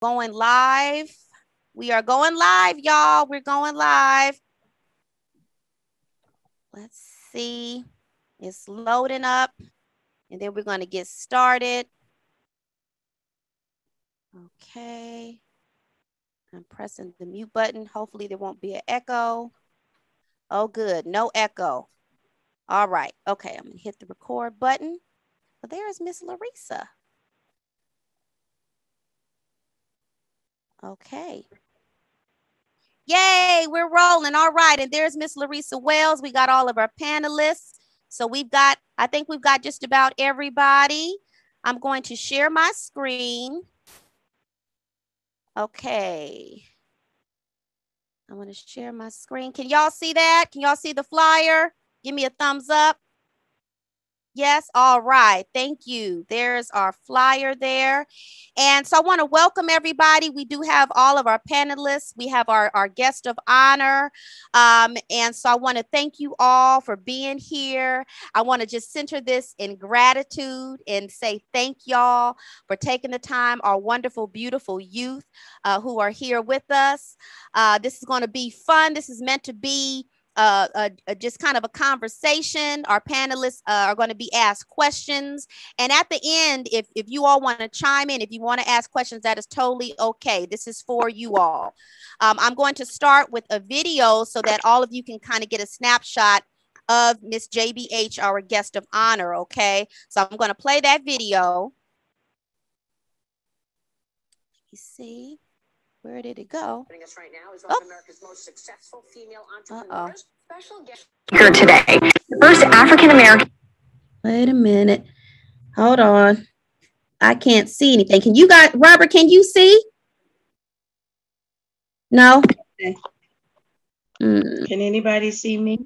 going live. We are going live, y'all. We're going live. Let's see. It's loading up. And then we're going to get started. Okay. I'm pressing the mute button. Hopefully there won't be an echo. Oh, good. No echo. All right. Okay. I'm going to hit the record button. Well, there's Miss Larissa. Okay. Yay, we're rolling. All right. And there's Miss Larissa Wells. We got all of our panelists. So we've got, I think we've got just about everybody. I'm going to share my screen. Okay. I'm going to share my screen. Can y'all see that? Can y'all see the flyer? Give me a thumbs up. Yes, all right. Thank you. There's our flyer there. And so I want to welcome everybody. We do have all of our panelists. We have our, our guest of honor. Um, and so I want to thank you all for being here. I want to just center this in gratitude and say thank y'all for taking the time, our wonderful, beautiful youth uh, who are here with us. Uh, this is going to be fun. This is meant to be uh, uh, just kind of a conversation. Our panelists uh, are going to be asked questions. And at the end, if, if you all want to chime in, if you want to ask questions, that is totally okay. This is for you all. Um, I'm going to start with a video so that all of you can kind of get a snapshot of Miss JBH, our guest of honor, okay? So I'm going to play that video. Me see. Where did it go? Joining us right now is one oh. of America's most successful female entrepreneurs. Special guest here today. First African American. Wait a minute. Hold on. I can't see anything. Can you guys, Robert, can you see? No? Okay. Mm. Can anybody see me?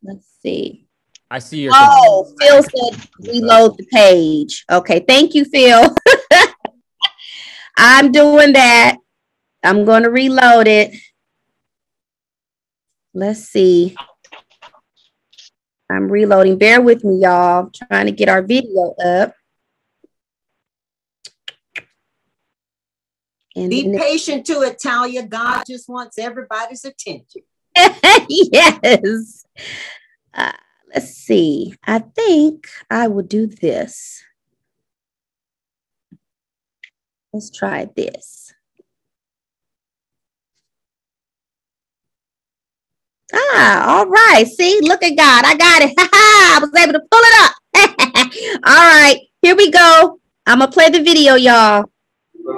Let's see. I see your. Oh, Phil said reload the page. Okay, thank you, Phil. I'm doing that. I'm going to reload it. Let's see. I'm reloading. Bear with me, y'all. trying to get our video up. And Be patient to it, Talia. God just wants everybody's attention. yes. Uh, let's see. I think I will do this. Let's try this. Ah, all right. See, look at God. I got it. I was able to pull it up. all right, here we go. I'm going to play the video, y'all.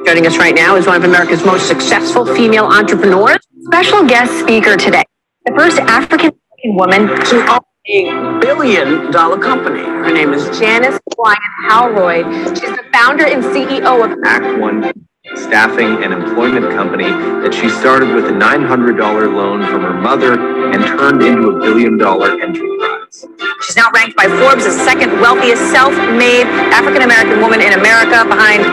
Joining us right now is one of America's most successful female entrepreneurs. Special guest speaker today. The first African woman to billion dollar company. Her name is Janice Bryant Howroyd. She's the founder and CEO of Act One staffing and employment company that she started with a $900 loan from her mother and turned into a billion dollar enterprise. She's now ranked by Forbes as the second wealthiest self-made African American woman in America behind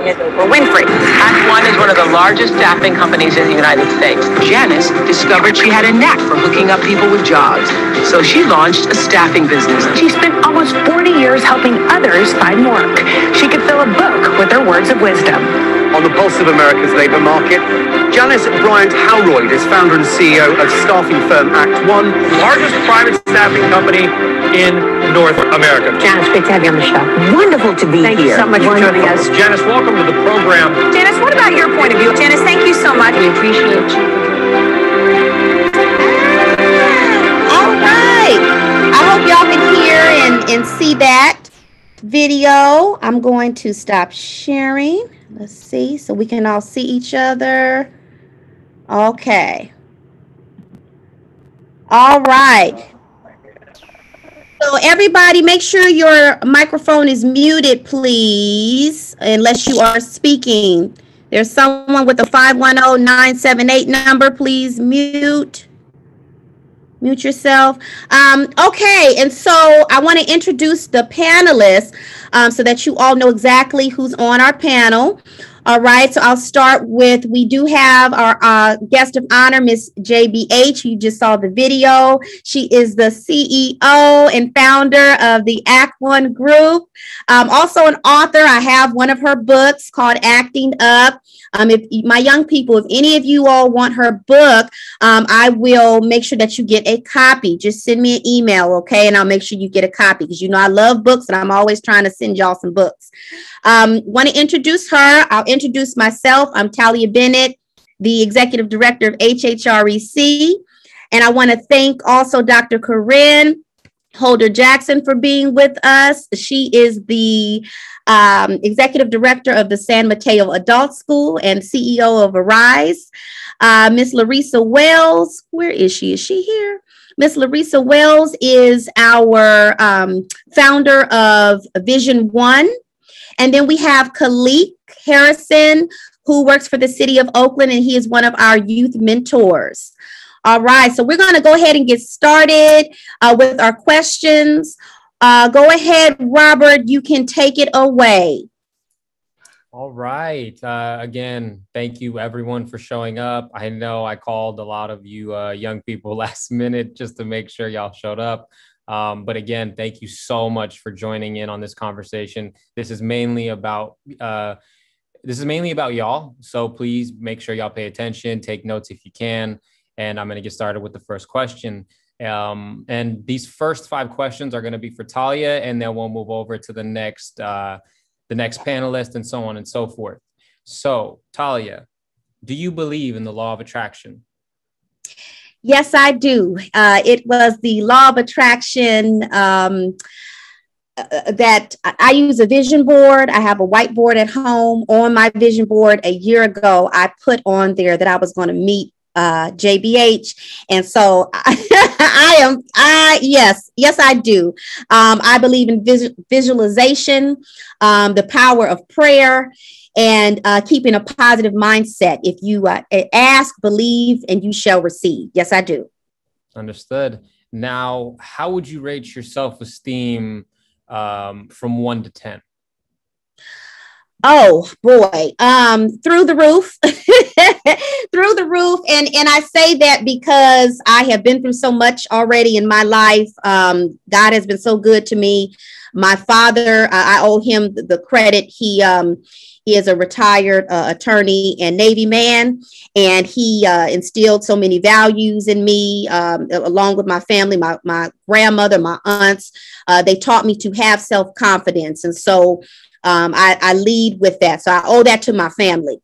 Oprah Winfrey. Act One is one of the largest staffing companies in the United States. Janice discovered she had a knack for hooking up people with jobs, so she launched a staffing business. She spent almost 40 years helping others find work. She could fill a book with her words of wisdom. On the pulse of America's labor market, Janice Bryant Howroyd is founder and CEO of staffing firm Act One, largest private staffing company in North America. Janice, great to have you on the show. Wonderful to be thank here. Thank you so much Wonderful. for joining us. Janice, welcome to the program. Janice, what about your point of view? Janice, thank you so much. We appreciate you. All right. I hope y'all can hear and, and see that video. I'm going to stop sharing. Let's see so we can all see each other. Okay. All right. So everybody make sure your microphone is muted, please, unless you are speaking. There's someone with a 510-978 number. Please mute. Mute yourself. Um, okay, and so I want to introduce the panelists um, so that you all know exactly who's on our panel. All right, so I'll start with we do have our uh, guest of honor, Miss JBH. You just saw the video. She is the CEO and founder of the Act One Group. Um, also, an author. I have one of her books called Acting Up. Um, if my young people, if any of you all want her book, um, I will make sure that you get a copy. Just send me an email, okay? And I'll make sure you get a copy because you know I love books and I'm always trying to send y'all some books. Um, want to introduce her? I'll introduce myself. I'm Talia Bennett, the executive director of HHREC. And I want to thank also Dr. Corinne Holder Jackson for being with us. She is the um, executive director of the San Mateo Adult School and CEO of Arise. Uh, Miss Larissa Wells, where is she? Is she here? Miss Larissa Wells is our um, founder of Vision One. And then we have Khalik Harrison, who works for the city of Oakland, and he is one of our youth mentors. All right, so we're going to go ahead and get started uh, with our questions. Uh, go ahead, Robert, you can take it away. All right. Uh, again, thank you everyone for showing up. I know I called a lot of you uh, young people last minute just to make sure y'all showed up. Um, but again, thank you so much for joining in on this conversation. This is mainly about uh, this is mainly about y'all. So please make sure y'all pay attention, take notes if you can. And I'm going to get started with the first question. Um, and these first five questions are going to be for Talia, and then we'll move over to the next uh, the next panelist, and so on and so forth. So, Talia, do you believe in the law of attraction? Yes, I do. Uh, it was the law of attraction. Um, uh, that I use a vision board. I have a whiteboard at home. On my vision board a year ago, I put on there that I was going to meet uh, JBH. And so I, I, am, I, yes, yes, I do. Um, I believe in vis- visualization, um, the power of prayer, and uh, keeping a positive mindset. If you uh, ask, believe, and you shall receive. Yes, I do. Understood. Now, how would you rate your self esteem um, from one to 10? Oh boy, um, through the roof, through the roof, and and I say that because I have been through so much already in my life. Um, God has been so good to me. My father, I, I owe him the, credit. He um, is a retired uh, attorney and Navy man, and he uh, instilled so many values in me, um, along with my family, my my grandmother, my aunts. Uh, they taught me to have self confidence, and so um, I, I lead with that. So I owe that to my family.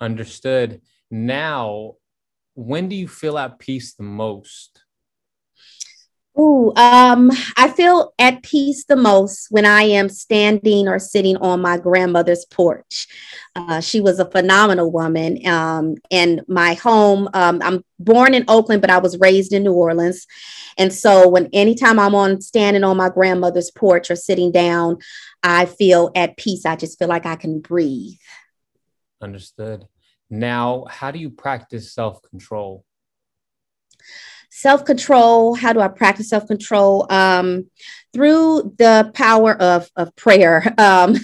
Understood. Now, when do you feel at peace the most? Ooh, um, I feel at peace the most when I am standing or sitting on my grandmother's porch. Uh, she was a phenomenal woman. Um, and my home, um, I'm born in Oakland, but I was raised in New Orleans. And so when anytime I'm on standing on my grandmother's porch or sitting down, I feel at peace. I just feel like I can breathe. Understood. Now, how do you practice self control? Self control, how do I practice self control? Um, through the power of, of prayer. Um,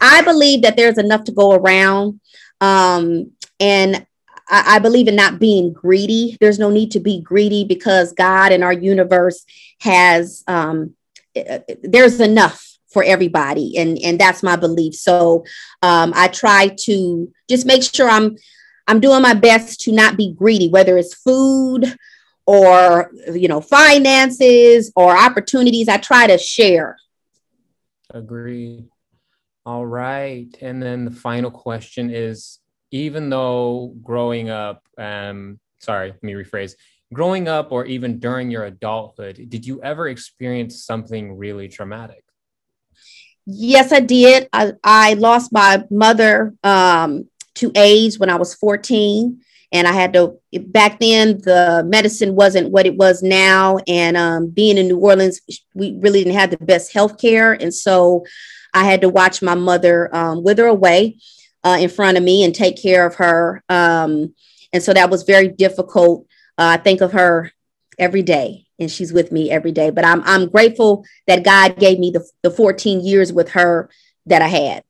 I believe that there's enough to go around. Um, and I, I believe in not being greedy. There's no need to be greedy because God and our universe has, um, there's enough for everybody and and that's my belief so um, i try to just make sure i'm i'm doing my best to not be greedy whether it's food or you know finances or opportunities. I try to share. Agreed all right. And then the final question is even though growing up um sorry let me rephrase. Growing up or even during your adulthood did you ever experience something really traumatic? Yes, I did. I, I lost my mother um, to AIDS when I was 14. And I had to, back then, the medicine wasn't what it was now. And um, being in New Orleans, we really didn't have the best health care. And so I had to watch my mother um, wither away uh, in front of me and take care of her. Um, and so that was very difficult. Uh, I think of her every day and she's with me every day. But I'm I'm grateful that God gave me the, the 14 years with her that I had.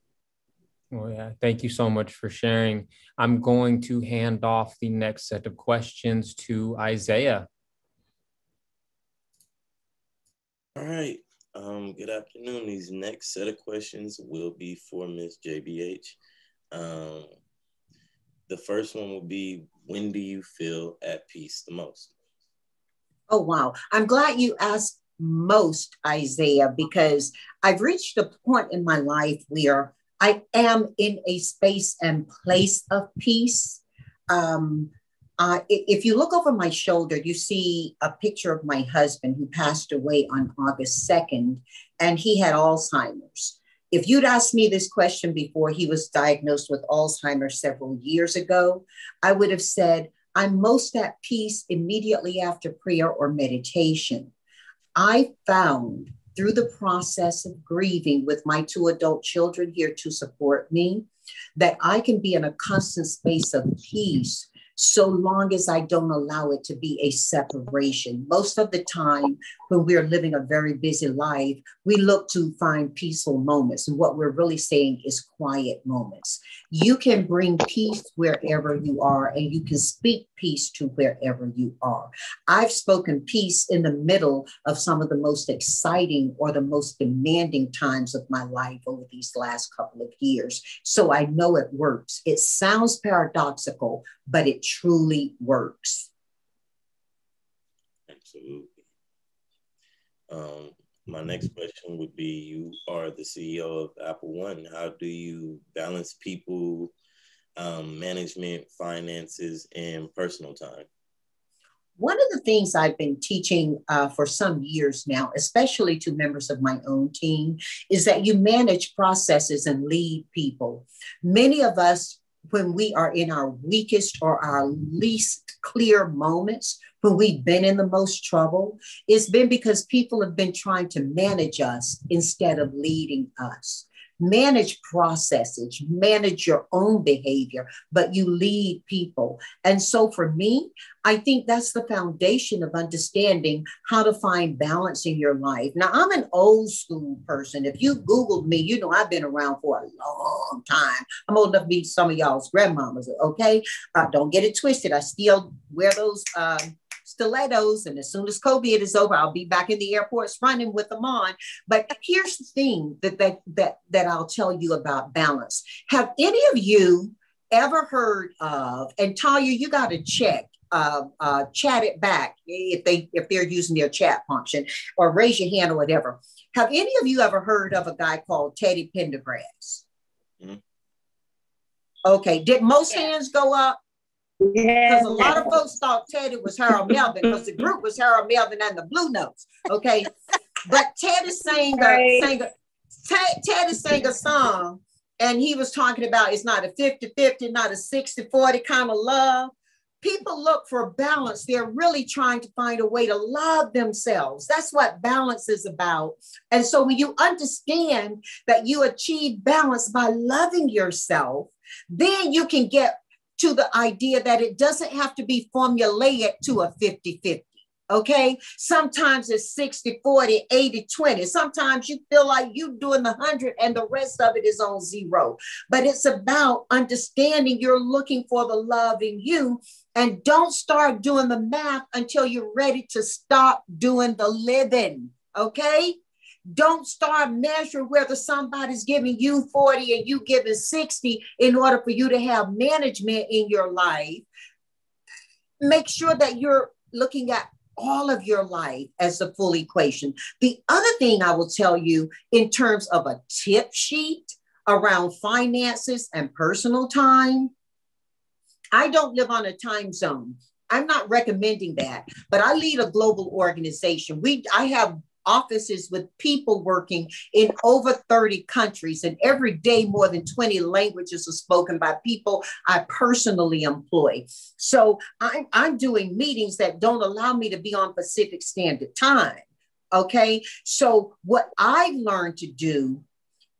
Well, yeah, thank you so much for sharing. I'm going to hand off the next set of questions to Isaiah. All right. Um, good afternoon. These next set of questions will be for Ms. JBH. Um, the first one will be When do you feel at peace the most? Oh, wow. I'm glad you asked most, Isaiah, because I've reached a point in my life where I am in a space and place of peace. Um, uh, if you look over my shoulder, you see a picture of my husband who passed away on August 2nd, and he had Alzheimer's. If you'd asked me this question before he was diagnosed with Alzheimer's several years ago, I would have said, I'm most at peace immediately after prayer or meditation. I found through the process of grieving with my two adult children here to support me that I can be in a constant space of peace so long as I don't allow it to be a separation. Most of the time, when we're living a very busy life, we look to find peaceful moments. And what we're really saying is quiet moments. You can bring peace wherever you are, and you can speak peace to wherever you are. I've spoken peace in the middle of some of the most exciting or the most demanding times of my life over these last couple of years. So I know it works. It sounds paradoxical, but it truly works. Absolutely. Um, my next question would be you are the CEO of Apple One. How do you balance people, um, management, finances, and personal time? One of the things I've been teaching uh, for some years now, especially to members of my own team, is that you manage processes and lead people. Many of us when we are in our weakest or our least clear moments, when we've been in the most trouble, it's been because people have been trying to manage us instead of leading us manage processes, manage your own behavior, but you lead people. And so for me, I think that's the foundation of understanding how to find balance in your life. Now, I'm an old school person. If you Googled me, you know I've been around for a long time. I'm old enough to be some of y'all's grandmamas, okay? Uh, don't get it twisted. I still wear those. Um, stilettos. And as soon as COVID is over, I'll be back in the airports running with them on. But here's the thing that that that, that I'll tell you about balance. Have any of you ever heard of, and Talia, you got to check uh, uh, chat it back if they if they're using their chat function or raise your hand or whatever. Have any of you ever heard of a guy called Teddy Pendergrass? Mm-hmm. Okay, did most hands go up? Because a lot of folks thought Teddy was Harold Melvin because the group was Harold Melvin and the Blue Notes. Okay. but Teddy sang a, sang a Ted, Teddy sang a song and he was talking about it's not a 50 50, not a 60 40 kind of love. People look for balance. They're really trying to find a way to love themselves. That's what balance is about. And so when you understand that you achieve balance by loving yourself, then you can get to the idea that it doesn't have to be formulaic to a 50 50. Okay. Sometimes it's 60 40, 80 20. Sometimes you feel like you're doing the 100 and the rest of it is on zero. But it's about understanding you're looking for the love in you and don't start doing the math until you're ready to stop doing the living. Okay. Don't start measuring whether somebody's giving you 40 and you giving 60 in order for you to have management in your life. Make sure that you're looking at all of your life as a full equation. The other thing I will tell you in terms of a tip sheet around finances and personal time, I don't live on a time zone. I'm not recommending that, but I lead a global organization. We I have offices with people working in over 30 countries, and every day more than 20 languages are spoken by people I personally employ. So I'm, I'm doing meetings that don't allow me to be on Pacific Standard Time. Okay. So what I've learned to do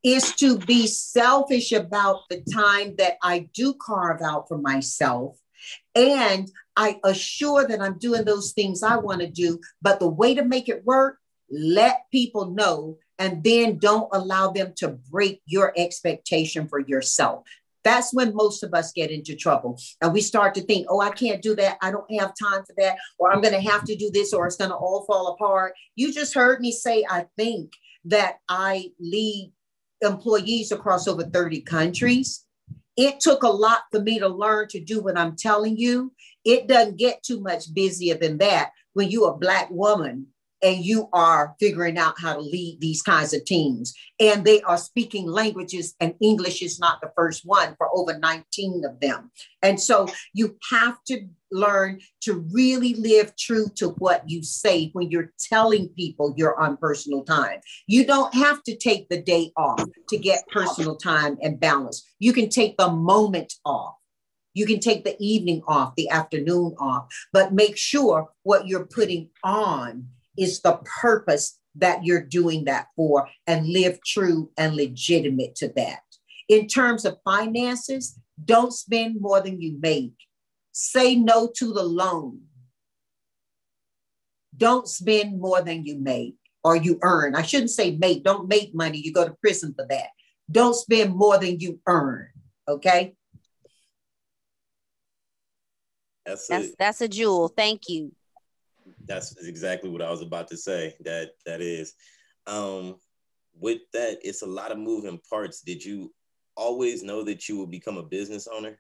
is to be selfish about the time that I do carve out for myself. And I assure that I'm doing those things I want to do. But the way to make it work let people know and then don't allow them to break your expectation for yourself. That's when most of us get into trouble. And we start to think, oh, I can't do that. I don't have time for that. Or I'm going to have to do this, or it's going to all fall apart. You just heard me say, I think that I lead employees across over 30 countries. It took a lot for me to learn to do what I'm telling you. It doesn't get too much busier than that when you're a Black woman and you are figuring out how to lead these kinds of teams. And they are speaking languages, and English is not the first one for over 19 of them. And so you have to learn to really live true to what you say when you're telling people you're on personal time. You don't have to take the day off to get personal time and balance. You can take the moment off. You can take the evening off, the afternoon off, but make sure what you're putting on is the purpose that you're doing that for and live true and legitimate to that. In terms of finances, don't spend more than you make. Say no to the loan. Don't spend more than you make or you earn. I shouldn't say make, don't make money. You go to prison for that. Don't spend more than you earn. Okay. That's That's that's a jewel. Thank you. That's exactly what I was about to say. That that is. Um, with that, it's a lot of moving parts. Did you always know that you would become a business owner?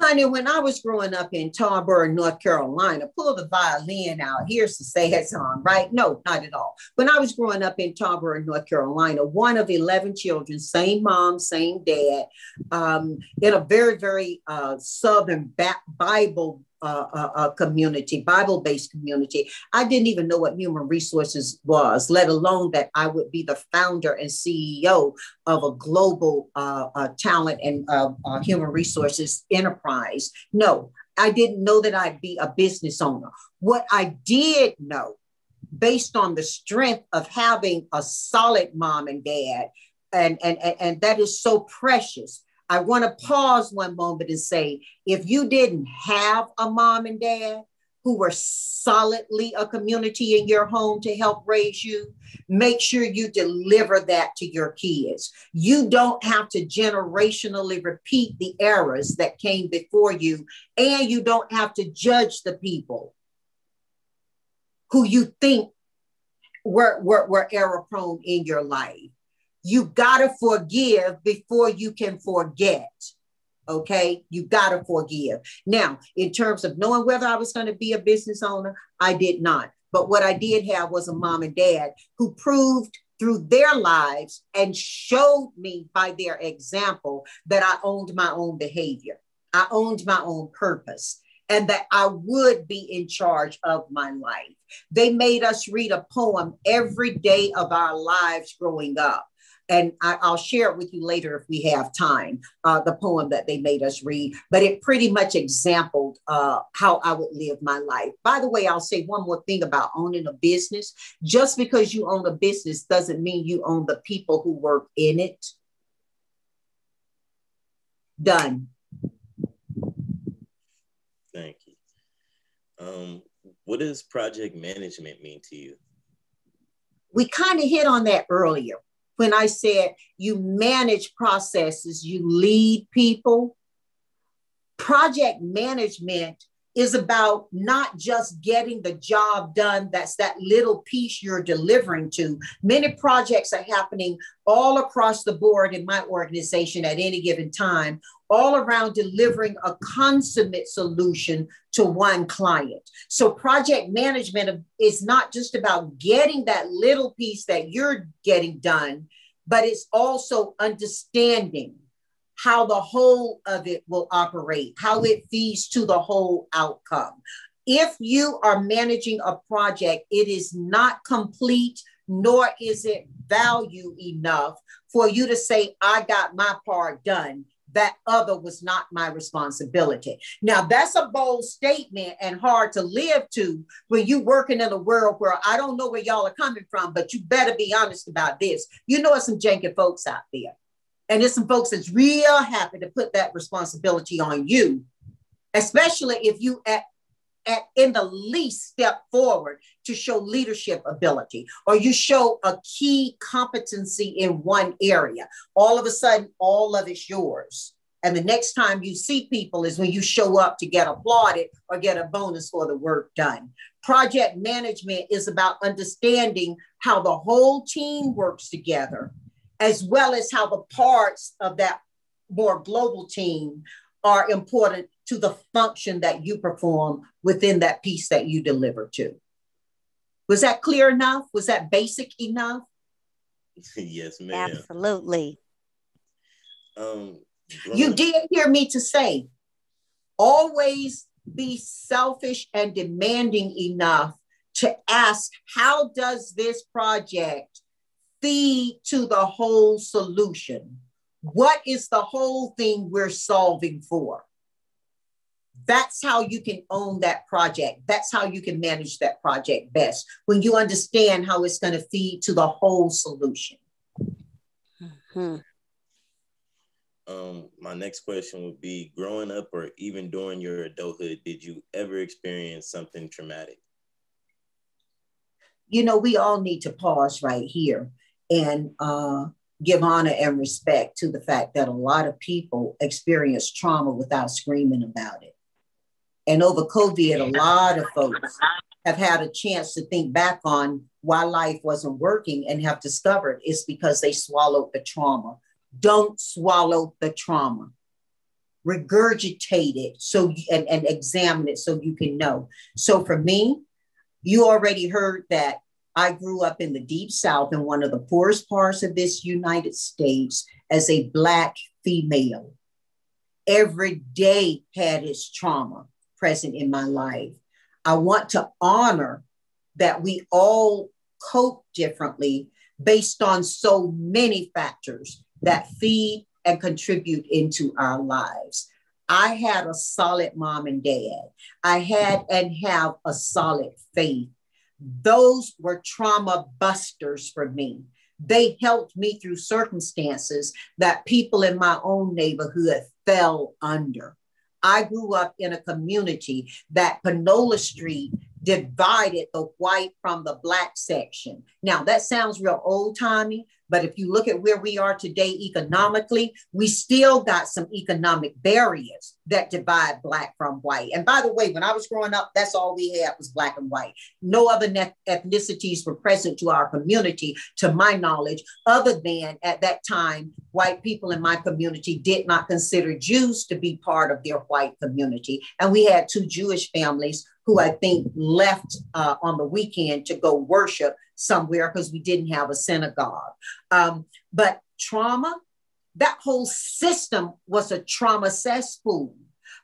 Honey, when I was growing up in Tarboro, North Carolina, pull the violin out. Here's the sad song, right? No, not at all. When I was growing up in Tarboro, North Carolina, one of 11 children, same mom, same dad, um, in a very, very uh, Southern Bible uh, uh, community, Bible based community. I didn't even know what human resources was, let alone that I would be the founder and CEO of a global uh, talent and uh, human resources enterprise. No, I didn't know that I'd be a business owner. What I did know, based on the strength of having a solid mom and dad, and, and, and that is so precious I want to pause one moment and say if you didn't have a mom and dad who were solidly a community in your home to help raise you, make sure you deliver that to your kids. You don't have to generationally repeat the errors that came before you, and you don't have to judge the people who you think were, were, were error prone in your life you got to forgive before you can forget. Okay, you got to forgive. Now, in terms of knowing whether I was going to be a business owner, I did not. But what I did have was a mom and dad who proved through their lives and showed me by their example that I owned my own behavior. I owned my own purpose and that I would be in charge of my life. They made us read a poem every day of our lives growing up and I, will share it with you later if we have time, uh, the poem that they made us read. But it pretty much exampled uh, how I would live my life. By the way, I'll say one more thing about owning a business. Just because you own a business doesn't mean you own the people who work in it. Done. Thank you. Um, what does project management mean to you? We kind of hit on that earlier when I said you manage processes, you lead people. Project management is about not just getting the job done, that's that little piece you're delivering to. Many projects are happening all across the board in my organization at any given time, all around delivering a consummate solution to one client. So, project management is not just about getting that little piece that you're getting done, but it's also understanding how the whole of it will operate, how it feeds to the whole outcome. If you are managing a project, it is not complete, nor is it value enough for you to say, I got my part done. That other was not my responsibility. Now, that's a bold statement and hard to live to when you're working in a world where I don't know where y'all are coming from, but you better be honest about this. You know, some janky folks out there and there's some folks that's real happy to put that responsibility on you, especially if you at, at in the least step forward to show leadership ability or you show a key competency in one area. All of a sudden all of it's yours. And the next time you see people is when you show up to get applauded or get a bonus for the work done. Project management is about understanding how the whole team works together as well as how the parts of that more global team are important to the function that you perform within that piece that you deliver to. Was that clear enough? Was that basic enough? yes, ma'am. Absolutely. Um, you did hear me to say, always be selfish and demanding enough to ask, how does this project feed to the whole solution? What is the whole thing we're solving for? That's how you can own that project. That's how you can manage that project best when you understand how it's going to feed to the whole solution. Mm-hmm. Um, my next question would be growing up or even during your adulthood, did you ever experience something traumatic? You know, we all need to pause right here and uh, give honor and respect to the fact that a lot of people experience trauma without screaming about it. And over COVID, a lot of folks have had a chance to think back on why life wasn't working and have discovered it's because they swallowed the trauma. Don't swallow the trauma. Regurgitate it so and, and examine it so you can know. So for me, you already heard that I grew up in the deep South in one of the poorest parts of this United States as a Black female. Every day had its trauma present in my life. I want to honor that we all cope differently based on so many factors that feed and contribute into our lives. I had a solid mom and dad. I had and have a solid faith. Those were trauma busters for me. They helped me through circumstances that people in my own neighborhood fell under. I grew up in a community that Panola Street divided the white from the black section. Now, that sounds real old timey, but if you look at where we are today economically, we still got some economic barriers that divide Black from white. And by the way, when I was growing up, that's all we had was Black and white. No other ethnicities were present to our community, to my knowledge, other than at that time, white people in my community did not consider Jews to be part of their white community. And we had two Jewish families who I think left uh, on the weekend to go worship somewhere because we didn't have a synagogue. Um, but trauma, that whole system was a trauma cesspool.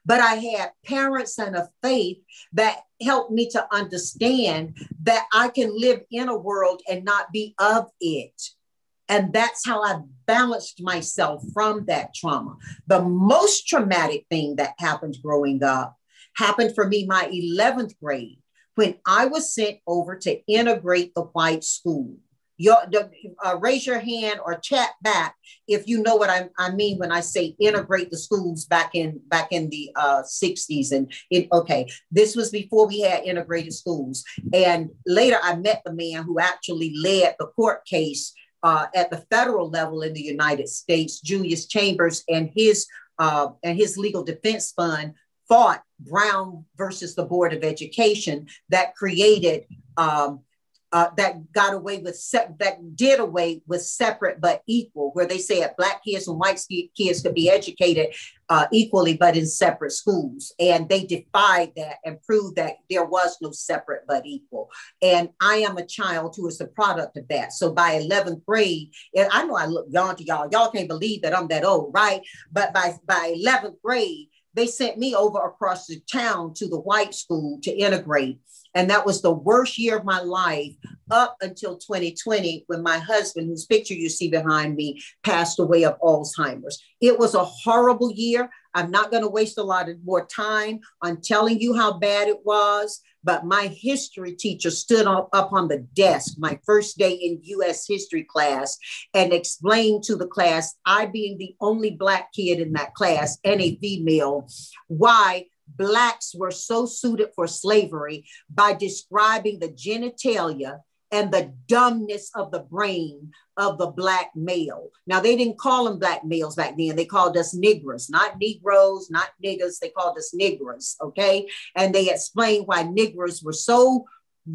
But I had parents and a faith that helped me to understand that I can live in a world and not be of it. And that's how I balanced myself from that trauma. The most traumatic thing that happened growing up happened for me my 11th grade when I was sent over to integrate the white school. Your, uh, raise your hand or chat back if you know what I, I, mean when I say integrate the schools back in back in the uh, 60s and it okay this was before we had integrated schools and later I met the man who actually led the court case uh, at the federal level in the United States Julius Chambers and his uh, and his legal defense fund fought Brown versus the Board of Education that created um, uh, that got away with se- that did away with separate but equal, where they said black kids and white kids could be educated uh, equally but in separate schools, and they defied that and proved that there was no separate but equal. And I am a child who is the product of that. So by 11th grade, and I know I look young to y'all. Y'all can't believe that I'm that old, right? But by by 11th grade, they sent me over across the town to the white school to integrate. And that was the worst year of my life up until 2020 when my husband, whose picture you see behind me, passed away of Alzheimer's. It was a horrible year. I'm not going to waste a lot of more time on telling you how bad it was, but my history teacher stood up, up on the desk my first day in US history class and explained to the class, I being the only Black kid in that class and a female, why Blacks were so suited for slavery by describing the genitalia and the dumbness of the brain of the black male. Now, they didn't call them black males back then. They called us niggers, not Negroes, not niggers. They called us niggers, okay? And they explained why niggers were so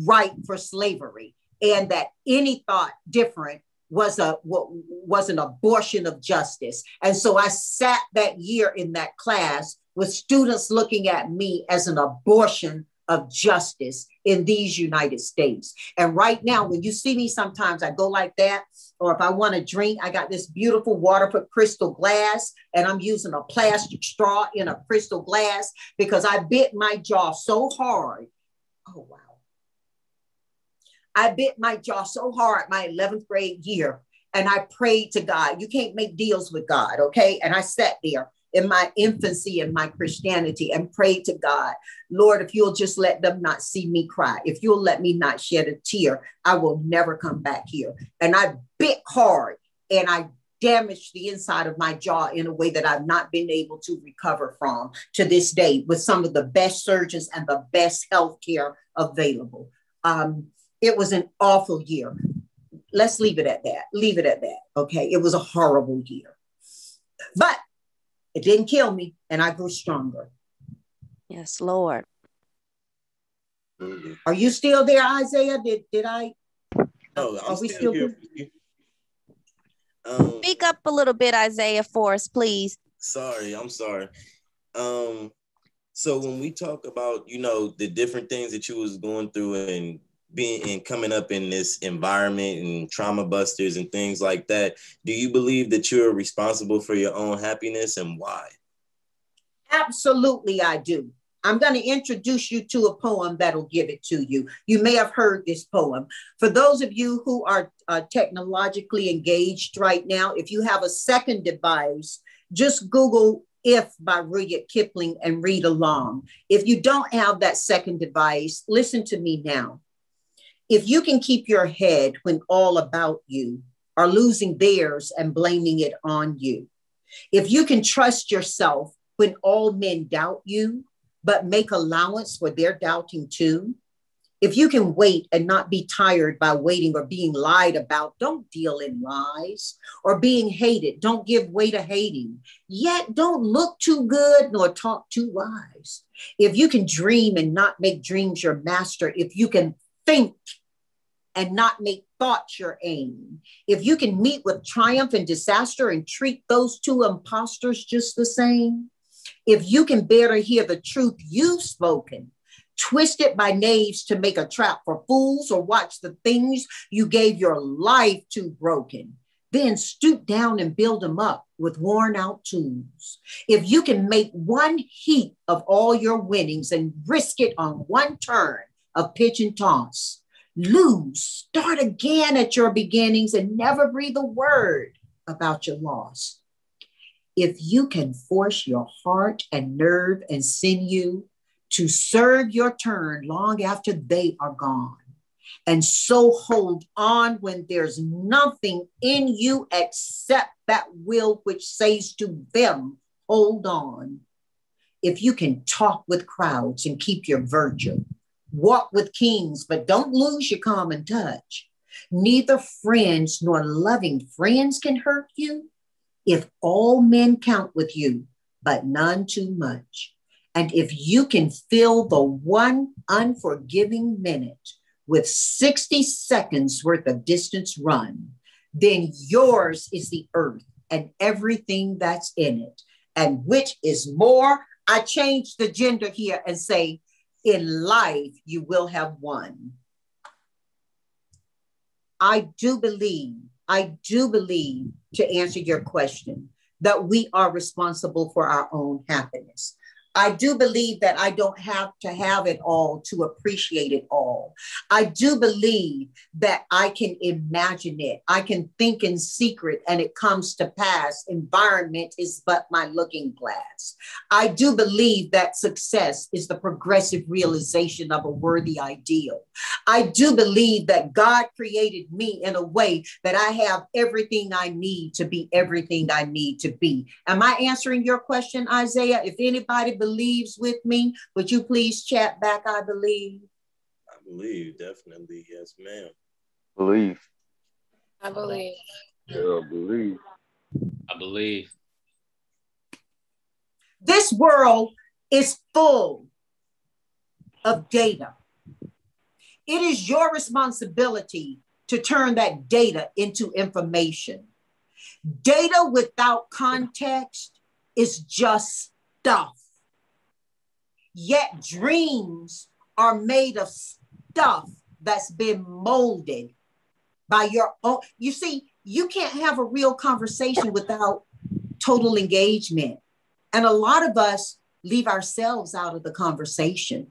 right for slavery and that any thought different was a was an abortion of justice. And so I sat that year in that class with students looking at me as an abortion of justice in these United States. And right now, when you see me sometimes, I go like that. Or if I want to drink, I got this beautiful waterproof crystal glass, and I'm using a plastic straw in a crystal glass because I bit my jaw so hard. Oh, wow. I bit my jaw so hard my 11th grade year, and I prayed to God. You can't make deals with God, okay? And I sat there in my infancy in my Christianity and prayed to God, Lord, if you'll just let them not see me cry, if you'll let me not shed a tear, I will never come back here. And I bit hard and I damaged the inside of my jaw in a way that I've not been able to recover from to this day with some of the best surgeons and the best health care available. Um, it was an awful year. Let's leave it at that. Leave it at that. Okay. It was a horrible year. But it didn't kill me, and I grew stronger. Yes, Lord. Are you still there, Isaiah? Did did I? No, I'm Are we still, still here. Um, Speak up a little bit, Isaiah, for us, please. Sorry, I'm sorry. Um, so when we talk about, you know, the different things that you was going through and being and coming up in this environment and trauma busters and things like that do you believe that you're responsible for your own happiness and why absolutely i do i'm going to introduce you to a poem that'll give it to you you may have heard this poem for those of you who are uh, technologically engaged right now if you have a second device just google if by Rudyard Kipling and read along. If you don't have that second device, listen to me now. If you can keep your head when all about you are losing theirs and blaming it on you, if you can trust yourself when all men doubt you, but make allowance for their doubting too, if you can wait and not be tired by waiting or being lied about, don't deal in lies. Or being hated, don't give way to hating. Yet don't look too good nor talk too wise. If you can dream and not make dreams your master, if you can think and not make thoughts your aim. If you can meet with triumph and disaster and treat those two impostors just the same, if you can to hear the truth you've spoken, twisted by knaves to make a trap for fools, or watch the things you gave your life to broken, then stoop down and build them up with worn out tools. If you can make one heap of all your winnings and risk it on one turn of pitch and toss, lose, start again at your beginnings, and never breathe a word about your loss. If you can force your heart and nerve and sinew to serve your turn long after they are gone, and so hold on when there's nothing in you except that will which says to them, hold on. If you can talk with crowds and keep your virtue, Walk with kings, but don't lose your common touch. Neither friends nor loving friends can hurt you if all men count with you, but none too much. And if you can fill the one unforgiving minute with 60 seconds worth of distance run, then yours is the earth and everything that's in it. And which is more, I change the gender here and say, in life you will have won. I do believe, I do believe to answer your question that we are responsible for our own happiness. I do believe that I don't have to have it all to appreciate it all. I do believe that I can imagine it. I can think in secret and it comes to pass. Environment is but my looking glass. I do believe that success is the progressive realization of a worthy ideal. I do believe that God created me in a way that I have everything I need to be everything I need to be. Am I answering your question, Isaiah? If anybody believes believes with me? Would you please chat back, I believe? I believe, definitely. Yes, ma'am. Believe. I believe. Yeah, believe. I believe. This world is full of data. It is your responsibility to turn that data into information. Data without context is just stuff. Yet dreams are made of stuff that's been molded by your own. You see, you can't have a real conversation without total engagement. And a lot of us leave ourselves out of the conversation.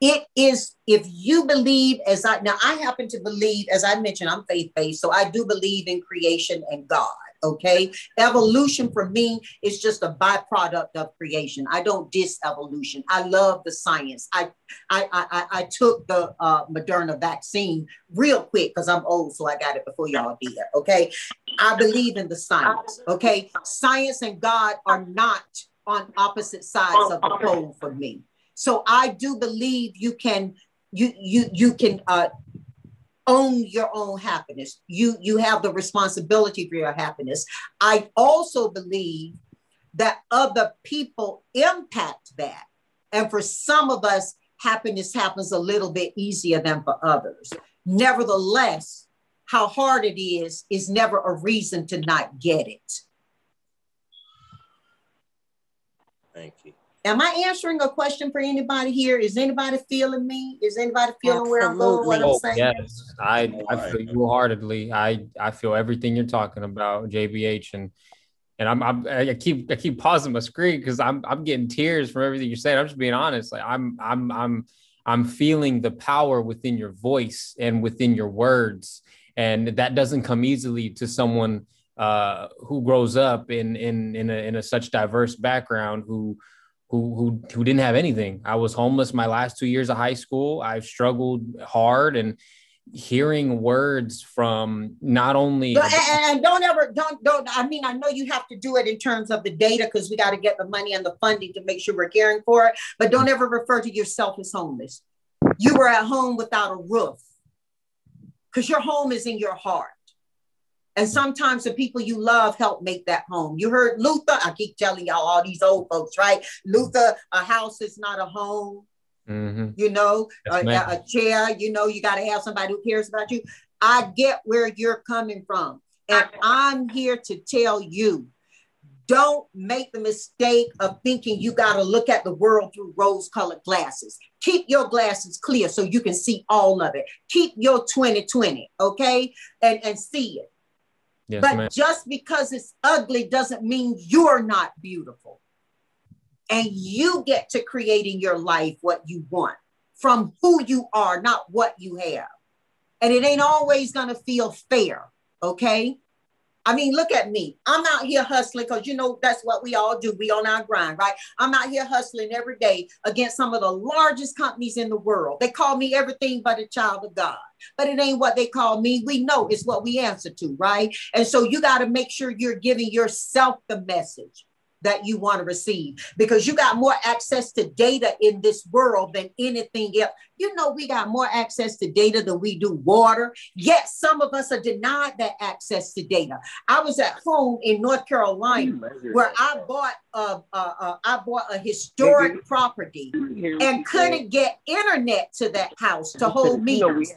It is, if you believe, as I now, I happen to believe, as I mentioned, I'm faith based, so I do believe in creation and God. Okay. Evolution for me is just a byproduct of creation. I don't dis evolution. I love the science. I I I, I took the uh, Moderna vaccine real quick because I'm old, so I got it before y'all be did. Okay. I believe in the science. Okay. Science and God are not on opposite sides of the pole for me. So I do believe you can you you you can uh, own your own happiness. You you have the responsibility for your happiness. I also believe that other people impact that. And for some of us, happiness happens a little bit easier than for others. Nevertheless, how hard it is is never a reason to not get it. Thank you. Am I answering a question for anybody here? Is anybody feeling me? Is anybody feeling where I'm going? What I'm Oh, saying? yes, I, I feel you wholeheartedly. I, I feel everything you're talking about, JBH, and and I'm, I'm I keep I keep pausing my screen because I'm I'm getting tears from everything you're saying. I'm just being honest. Like I'm I'm I'm I'm feeling the power within your voice and within your words, and that doesn't come easily to someone uh, who grows up in in in a, in a such diverse background who who who who didn't have anything. I was homeless my last two years of high school. I've struggled hard and hearing words from not only But- and, and don't ever don't don't I mean I know you have to do it in terms of the data because we got to get the money and the funding to make sure we're caring for it, but don't ever refer to yourself as homeless. You were at home without a roof because your home is in your heart. And sometimes the people you love help make that home. You heard Luther. I keep telling y'all all these old folks, right? Luther, a house is not a home. Mhm. You know, Yes, a, a chair. You know, you got to have somebody who cares about you. I get where you're coming from, and I'm here to tell you. Don't make the mistake of thinking you got to look at the world through rose colored glasses. Keep your glasses clear so you can see all of it. Keep your 2020, okay? And, and see it. Yes, but ma'am. just because it's ugly doesn't mean you're not beautiful. And you get to create in your life what you want from who you are, not what you have. And it ain't always going to feel fair, okay? I mean, look at me. I'm out here hustling because you know that's what we all do. We on our grind, right? I'm out here hustling every day against some of the largest companies in the world. They call me everything but a child of God, but it ain't what they call me. We know it's what we answer to, right? And so you got to make sure you're giving yourself the message that you want to receive because you got more access to data in this world than anything else. You know, we got more access to data than we do water. Yet some of us are denied that access to data. I was at home in North Carolina where I bought a, a, a I bought a historic property and couldn't get internet to that house to hold meters.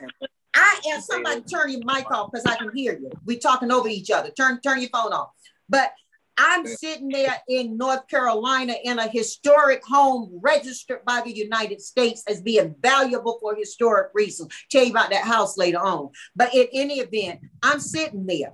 I asked somebody turn your mic off because I can hear you. We talking over each other. Turn turn your phone off. But I'm sitting there in North Carolina in a historic home registered by the United States as being valuable for historic reasons. Tell you about that house later on. But in any event, I'm sitting there.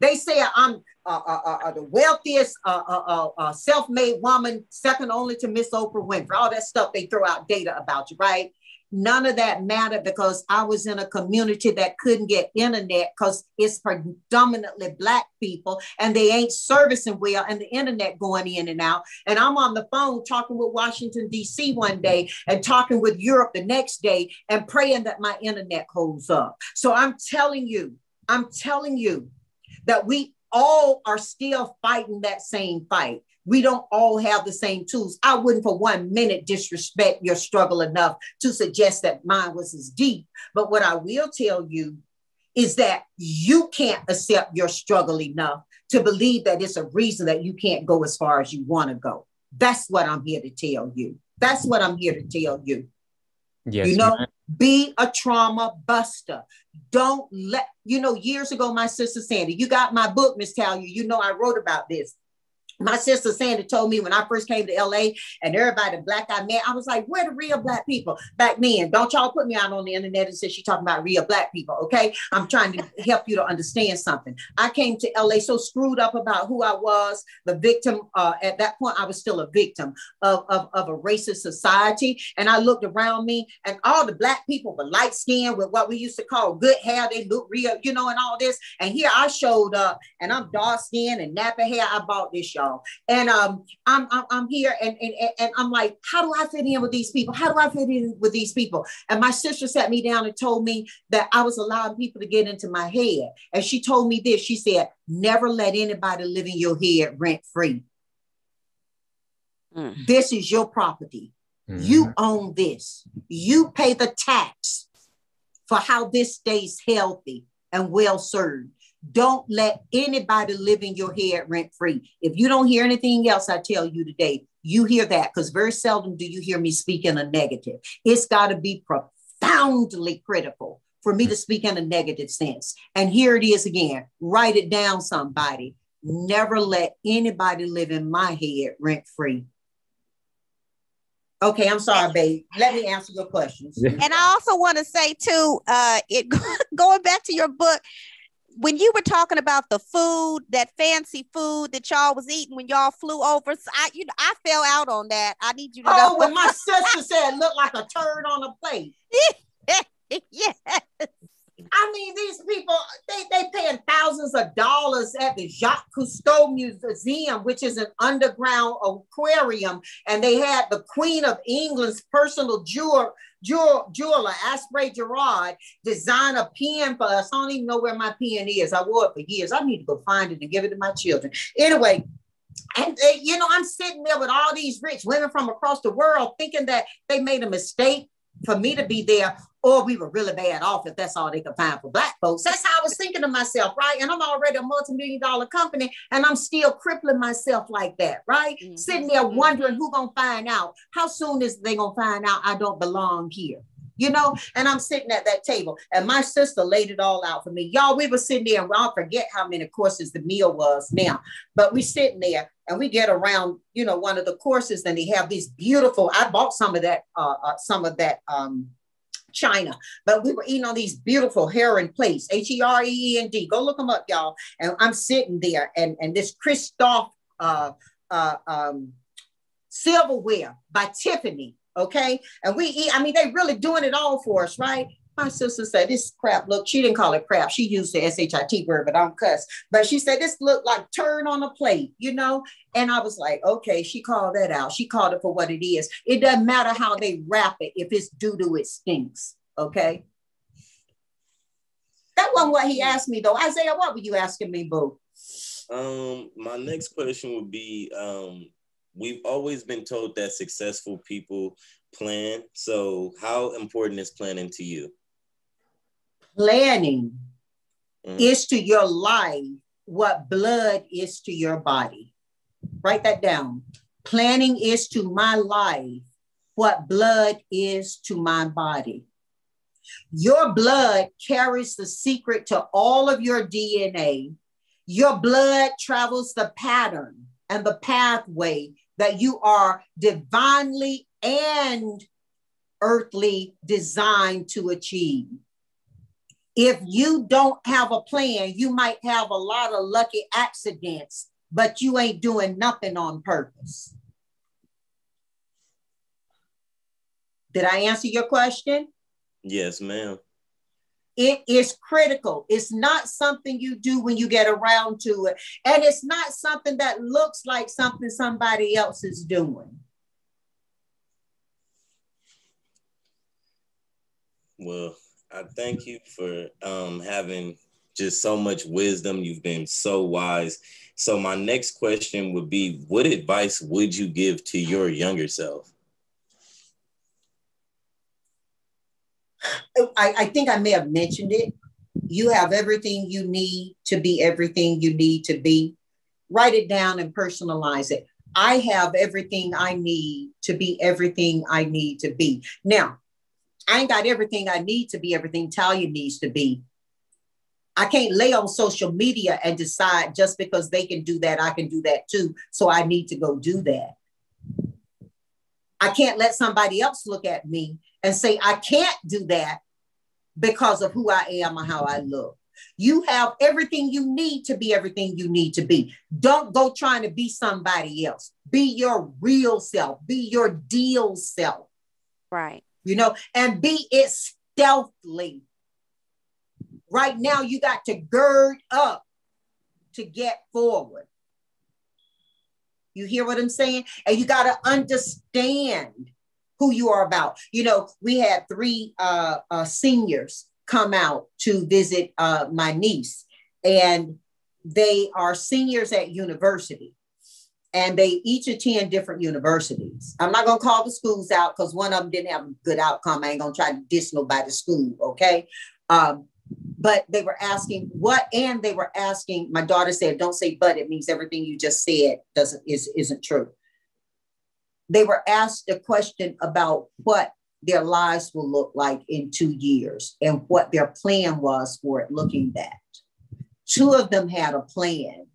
They say I'm uh, uh, uh, uh, the wealthiest uh, uh, uh, self-made woman, second only to Miss Oprah Winfrey. All that stuff they throw out data about you, right? None of that mattered because I was in a community that couldn't get internet because it's predominantly black people and they ain't servicing well and the internet going in and out. And I'm on the phone talking with Washington, D.C. one day and talking with Europe the next day and praying that my internet holds up. So I'm telling you, I'm telling you that we all are still fighting that same fight. We don't all have the same tools. I wouldn't for one minute disrespect your struggle enough to suggest that mine was as deep. But what I will tell you is that you can't accept your struggle enough to believe that it's a reason that you can't go as far as you want to go. That's what I'm here to tell you. That's what I'm here to tell you. Yes, you know, ma'am. be a trauma buster. Don't let, you know, years ago, my sister Sandy, you got my book, Miss Talia. You know, I wrote about this my sister Sandy told me when I first came to LA and everybody black I met, I was like, where the real black people back then? Don't y'all put me out on the internet and say she talking about real black people. Okay. I'm trying to help you to understand something. I came to LA so screwed up about who I was, the victim. Uh, at that point, I was still a victim of, of, of a racist society. And I looked around me and all the black people were light skinned with what we used to call good hair. They look real, you know, and all this. And here I showed up and I'm dark skinned and nappy hair. I bought this, y'all y'all. And um, I'm, I'm, I'm here and, and, and I'm like, how do I fit in with these people? How do I fit in with these people? And my sister sat me down and told me that I was allowing people to get into my head. And she told me this, she said, never let anybody live in your head rent free. Mm. This is your property. Mm-hmm. You own this. You pay the tax for how this stays healthy and well served. Don't let anybody live in your head rent free. If you don't hear anything else I tell you today, you hear that because very seldom do you hear me speak in a negative. It's got to be profoundly critical for me to speak in a negative sense. And here it is again. Write it down, somebody. Never let anybody live in my head rent free. Okay, I'm sorry, babe. Let me answer your questions. And I also want to say too, uh, it going back to your book, when you were talking about the food, that fancy food that y'all was eating when y'all flew over, I you know, I fell out on that. I need you to oh, know. when my sister said it looked like a turd on a plate. yes. I mean, these people, they, they paying thousands of dollars at the Jacques Cousteau Museum, which is an underground aquarium. And they had the Queen of England's personal jewel, jewel, jeweler, Asprey Garrard, design a pen for us. I don't even know where my pen is. I wore it for years. I need to go find it and give it to my children. Anyway, and uh, you know, I'm sitting there with all these rich women from across the world thinking that they made a mistake for me to be there, or we were really bad off if that's all they could find for black folks. That's how I was thinking to myself, right? And I'm already a multi-million dollar company, and I'm still crippling myself like that, right? Mm-hmm. Sitting there wondering who gonna find out. How soon is they gonna find out I don't belong here? You know, and I'm sitting at that table. And my sister laid it all out for me. Y'all, we were sitting there and I'll forget how many courses the meal was now, but we sitting there and we get around, you know, one of the courses and they have these beautiful, I bought some of that, uh, uh some of that, um, China, but we were eating on these beautiful Herend plates, H E R E E N D. Go look them up, y'all. And I'm sitting there, and and this Christoph uh, uh, um, silverware by Tiffany Okay. And we eat, I mean, they really doing it all for us, right? My sister said, this crap look, she didn't call it crap. She used the S-H-I-T word, but I don't cuss. But she said, this looked like turn on a plate, you know? And I was like, okay, she called that out. She called it for what it is. It doesn't matter how they wrap it. If it's to it stinks. Okay. That wasn't what he asked me though. Isaiah, what were you asking me, boo? Um, my next question would be um, we've always been told that successful people plan. So, how important is planning to you? Planning mm. is to your life what blood is to your body. Write that down. Planning is to my life what blood is to my body. Your blood carries the secret to all of your DNA. Your blood travels the pattern and the pathway that you are divinely and earthly designed to achieve. If you don't have a plan, you might have a lot of lucky accidents, but you ain't doing nothing on purpose. Did I answer your question? Yes, ma'am. It is critical. It's not something you do when you get around to it. And it's not something that looks like something somebody else is doing. Well, I thank you for um, having just so much wisdom. You've been so wise. So my next question would be what advice would you give to your younger self? I, I think I may have mentioned it. You have everything you need to be everything you need to be. Write it down and personalize it. I have everything I need to be everything I need to be. Now, I ain't got everything I need to be everything Talia needs to be. I can't lay on social media and decide just because they can do that, I can do that too. So I need to go do that. I can't let somebody else look at me and say, I can't do that because of who I am or how I look. You have everything you need to be everything you need to be. Don't go trying to be somebody else. Be your real self, be your deal self. Right. You know, and be it stealthily. Right now, you got to gird up to get forward. You hear what I'm saying? And you got to understand who you are about. You know, we had three uh, uh, seniors come out to visit uh, my niece, and they are seniors at university. And they each attend different universities. I'm not gonna call the schools out because one of them didn't have a good outcome. I ain't gonna try to diss nobody school, okay? Um, but they were asking what, and they were asking. My daughter said, "Don't say but." It means everything you just said doesn't is isn't true they were asked a question about what their lives will look like in two years and what their plan was for it looking back. Two of them had a plan.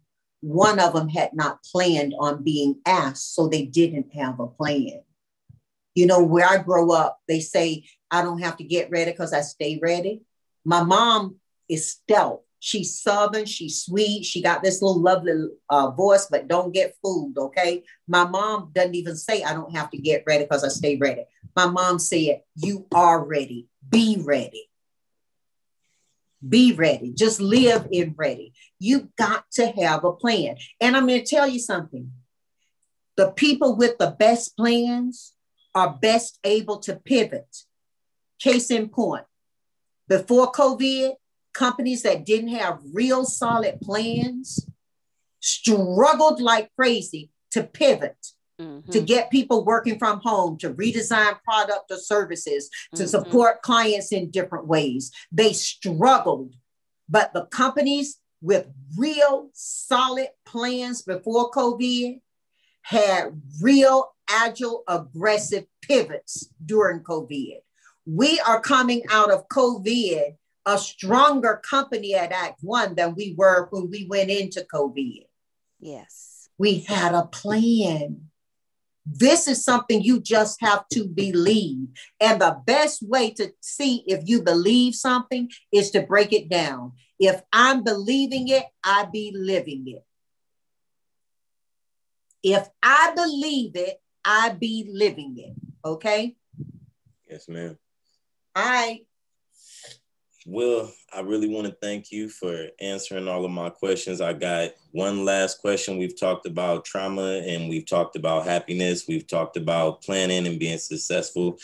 One of them had not planned on being asked, so they didn't have a plan. You know, where I grow up, they say, I don't have to get ready because I stay ready. My mom is stealth. She's southern, she's sweet, she got this little lovely uh, voice, but don't get fooled, okay? My mom doesn't even say I don't have to get ready because I stay ready. My mom said, You are ready, be ready. Be ready, just live in ready. You've got to have a plan. And I'm going to tell you something the people with the best plans are best able to pivot. Case in point, before COVID, companies that didn't have real solid plans struggled like crazy to pivot mm-hmm. to get people working from home to redesign product or services to mm-hmm. support clients in different ways they struggled but the companies with real solid plans before covid had real agile aggressive pivots during covid we are coming out of covid a stronger company at Act One than we were when we went into COVID. Yes. We had a plan. This is something you just have to believe. And the best way to see if you believe something is to break it down. If I'm believing it, I be living it. If I believe it, I be living it. Okay? Yes, ma'am. I Will, I really want to thank you for answering all of my questions. I got one last question. We've talked about trauma and we've talked about happiness. We've talked about planning and being successful.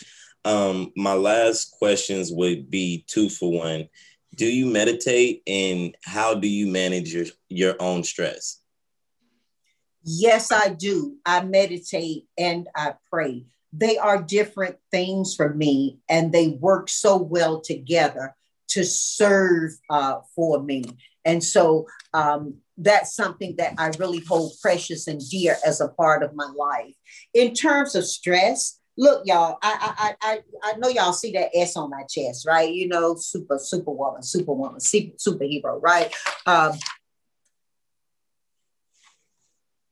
Um, my last questions would be two for one. Do you meditate and how do you manage your, your own stress? Yes, I do. I meditate and I pray. They are different things for me and they work so well together to serve uh, for me. And so um, that's something that I really hold precious and dear as a part of my life. In terms of stress, look, y'all, I I I, I know y'all see that S on my chest, right? You know, super, superwoman, superwoman, super, superhero, right? Um,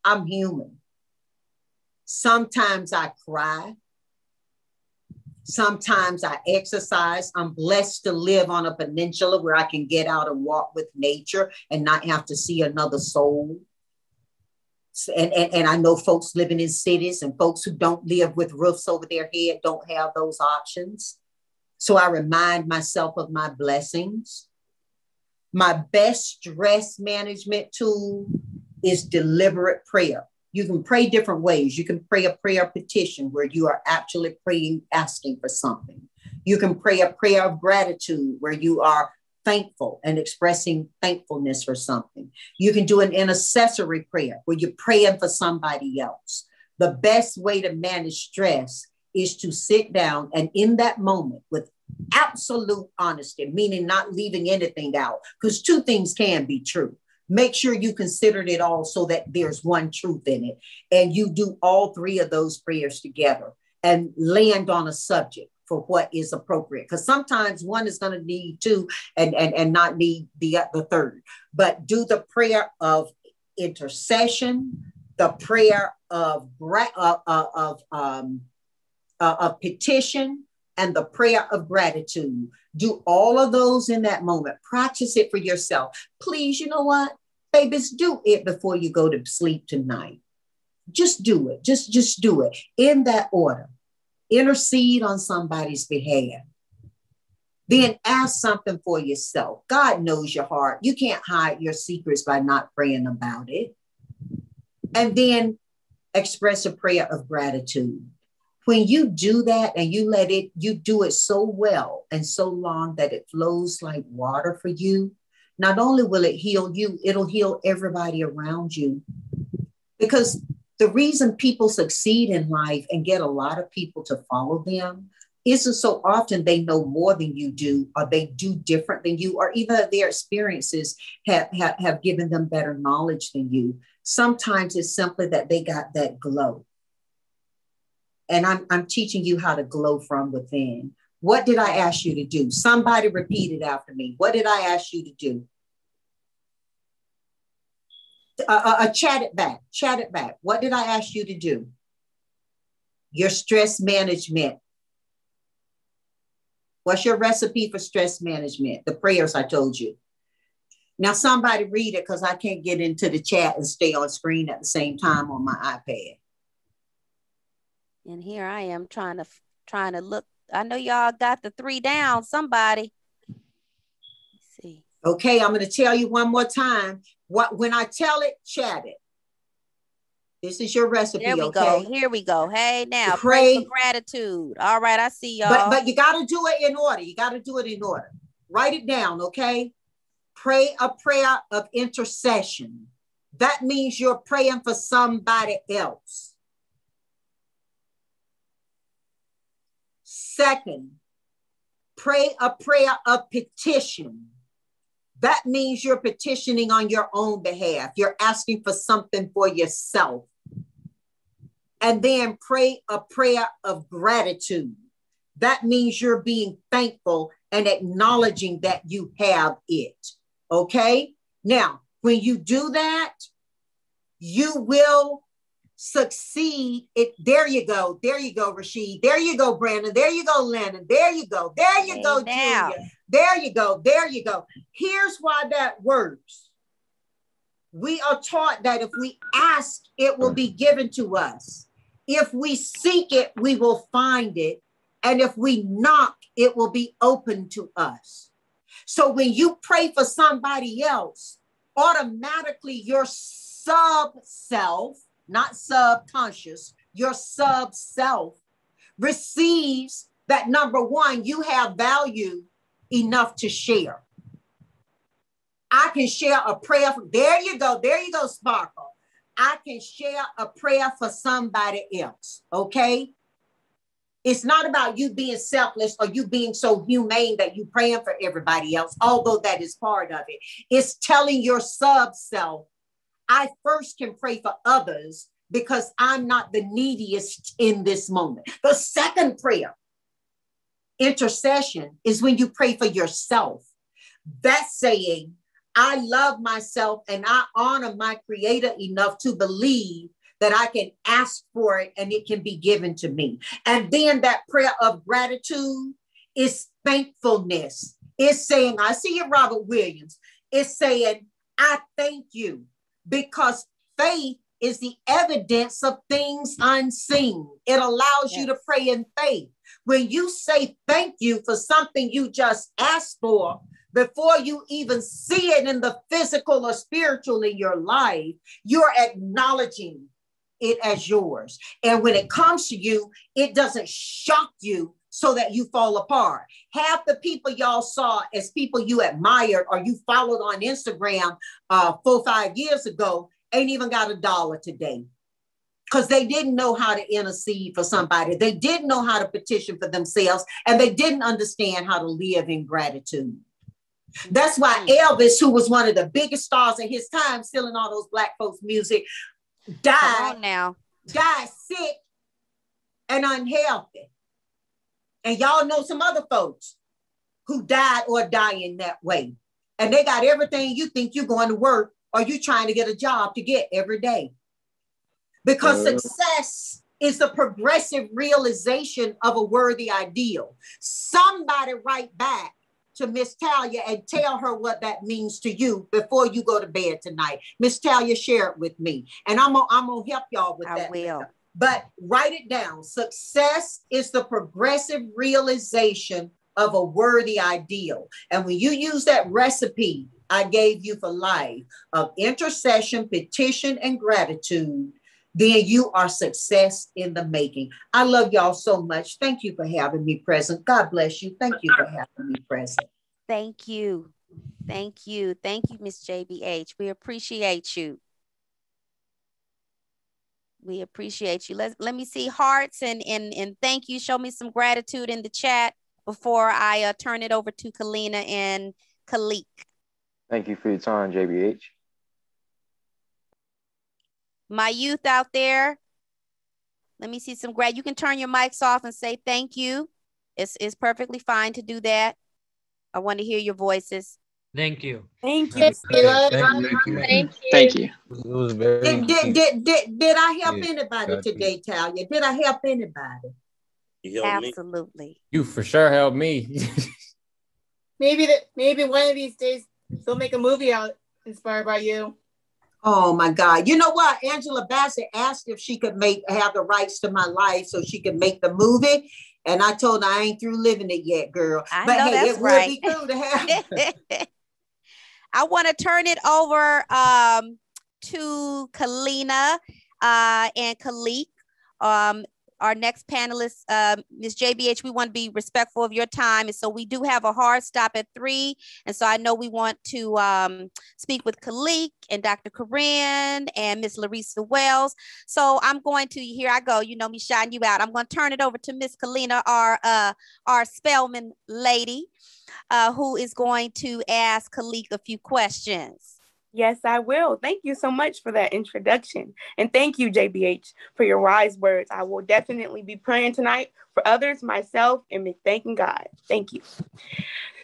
I'm human. Sometimes I cry. Sometimes I exercise. I'm blessed to live on a peninsula where I can get out and walk with nature and not have to see another soul. And, and, and I know folks living in cities and folks who don't live with roofs over their head don't have those options. So I remind myself of my blessings. My best stress management tool is deliberate prayer. You can pray different ways. You can pray a prayer petition where you are actually praying, asking for something. You can pray a prayer of gratitude where you are thankful and expressing thankfulness for something. You can do an intercessory prayer where you're praying for somebody else. The best way to manage stress is to sit down and in that moment with absolute honesty, meaning not leaving anything out, because two things can be true. Make sure you considered it all so that there's one truth in it. And you do all three of those prayers together and land on a subject for what is appropriate. Because sometimes one is going to need two and, and, and not need the, the third. But do the prayer of intercession, the prayer of, uh, uh, of, um, uh, of petition, and the prayer of gratitude. Do all of those in that moment. Practice it for yourself. Please, you know what? Babies, do it before you go to sleep tonight. Just do it. Just, just do it in that order. Intercede on somebody's behalf. Then ask something for yourself. God knows your heart. You can't hide your secrets by not praying about it. And then express a prayer of gratitude when you do that and you let it, you do it so well and so long that it flows like water for you, not only will it heal you, it'll heal everybody around you. Because the reason people succeed in life and get a lot of people to follow them isn't so often they know more than you do, or they do different than you, or even their experiences have, have, have given them better knowledge than you. Sometimes it's simply that they got that glow and I'm, I'm teaching you how to glow from within. What did I ask you to do? Somebody repeat it after me. What did I ask you to do? Uh, uh, chat it back. Chat it back. What did I ask you to do? Your stress management. What's your recipe for stress management? The prayers I told you. Now, somebody read it because I can't get into the chat and stay on screen at the same time on my iPad. And here I am trying to trying to look. I know y'all got the three down. Somebody. Let's see. Okay, I'm going to tell you one more time. What when I tell it, chat it. This is your recipe. There we okay? go. Here we go. Hey, now pray, pray for gratitude. All right, I see y'all. But, but you got to do it in order. You got to do it in order. Write it down, okay? Pray a prayer of intercession. That means you're praying for somebody else. Second, pray a prayer of petition. That means you're petitioning on your own behalf. You're asking for something for yourself. And then pray a prayer of gratitude. That means you're being thankful and acknowledging that you have it. Okay? Now, when you do that, you will succeed. It there you go. There you go rashid. There you go brandon. There you go lennon. There you go. There you go Julia. there you go. There you go. Here's why that works. We are taught that if we ask it will be given to us. If we seek it we will find it. And if we knock it will be open to us. So when you pray for somebody else automatically your sub self not subconscious, your sub self receives that number one, you have value enough to share. I can share a prayer. For, there you go. There you go, Sparkle. I can share a prayer for somebody else. Okay. It's not about you being selfless or you being so humane that you're praying for everybody else, although that is part of it. It's telling your sub self I first can pray for others because I'm not the neediest in this moment. The second prayer, intercession, is when you pray for yourself. That's saying, I love myself and I honor my creator enough to believe that I can ask for it and it can be given to me. And then that prayer of gratitude is thankfulness. It's saying, I see you, Robert Williams. It's saying, I thank you because faith is the evidence of things unseen. It allows yes. you to pray in faith. When you say thank you for something you just asked for, before you even see it in the physical or spiritual in your life, you're acknowledging it as yours. And when it comes to you, it doesn't shock you so that you fall apart. Half the people y'all saw as people you admired or you followed on Instagram uh, four, five years ago ain't even got a dollar today because they didn't know how to intercede for somebody. They didn't know how to petition for themselves, and they didn't understand how to live in gratitude. That's why mm. Elvis, who was one of the biggest stars in his time, selling all those black folks' music, died now. Died sick and unhealthy. And y'all know some other folks who died or dying that way. And they got everything you think you're going to work or you're trying to get a job to get every day. Because uh, success is the progressive realization of a worthy ideal. Somebody write back to Miss Talia and tell her what that means to you before you go to bed tonight. Miss Talia, share it with me. And I'm gonna, I'm gonna help y'all with I that. I will. But write it down. Success is the progressive realization of a worthy ideal. And when you use that recipe I gave you for life of intercession, petition, and gratitude, then you are success in the making. I love y'all so much. Thank you for having me present. God bless you. Thank you for having me present. Thank you. Thank you. Thank you, Miss JBH. We appreciate you. We appreciate you. Let, let me see hearts and, and, and thank you. Show me some gratitude in the chat before I uh, turn it over to Kalina and Kalik. Thank you for your time, JBH my youth out there, let me see some grad. You can turn your mics off and say thank you. It's, it's perfectly fine to do that. I want to hear your voices. Thank you. Thank you. Thank you. Thank you. Thank you. It was very did, did, did, did, did I help yeah, anybody today, Talia? Did I help anybody? You Absolutely. Me. You for sure helped me. maybe that maybe one of these days they'll make a movie out inspired by you. Oh my God. You know what? Angela Bassett asked if she could make have the rights to my life so she could make the movie. And I told her I ain't through living it yet, girl. I but know hey, that's it right. would be cool to have. I want to turn it over um, to Kalina uh, and Kalik. Um, our next panelist, uh, Ms. JBH, we want to be respectful of your time. And so we do have a hard stop at three. And so I know we want to um, speak with Kalik and Dr. Corinne and Ms. Larissa Wells. So I'm going to, here I go, you know me shine you out. I'm going to turn it over to Ms. Kalina, our, uh, our Spelman lady, uh, who is going to ask Kalik a few questions. Yes, I will. Thank you so much for that introduction. And thank you, JBH, for your wise words. I will definitely be praying tonight for others, myself, and thanking God. Thank you.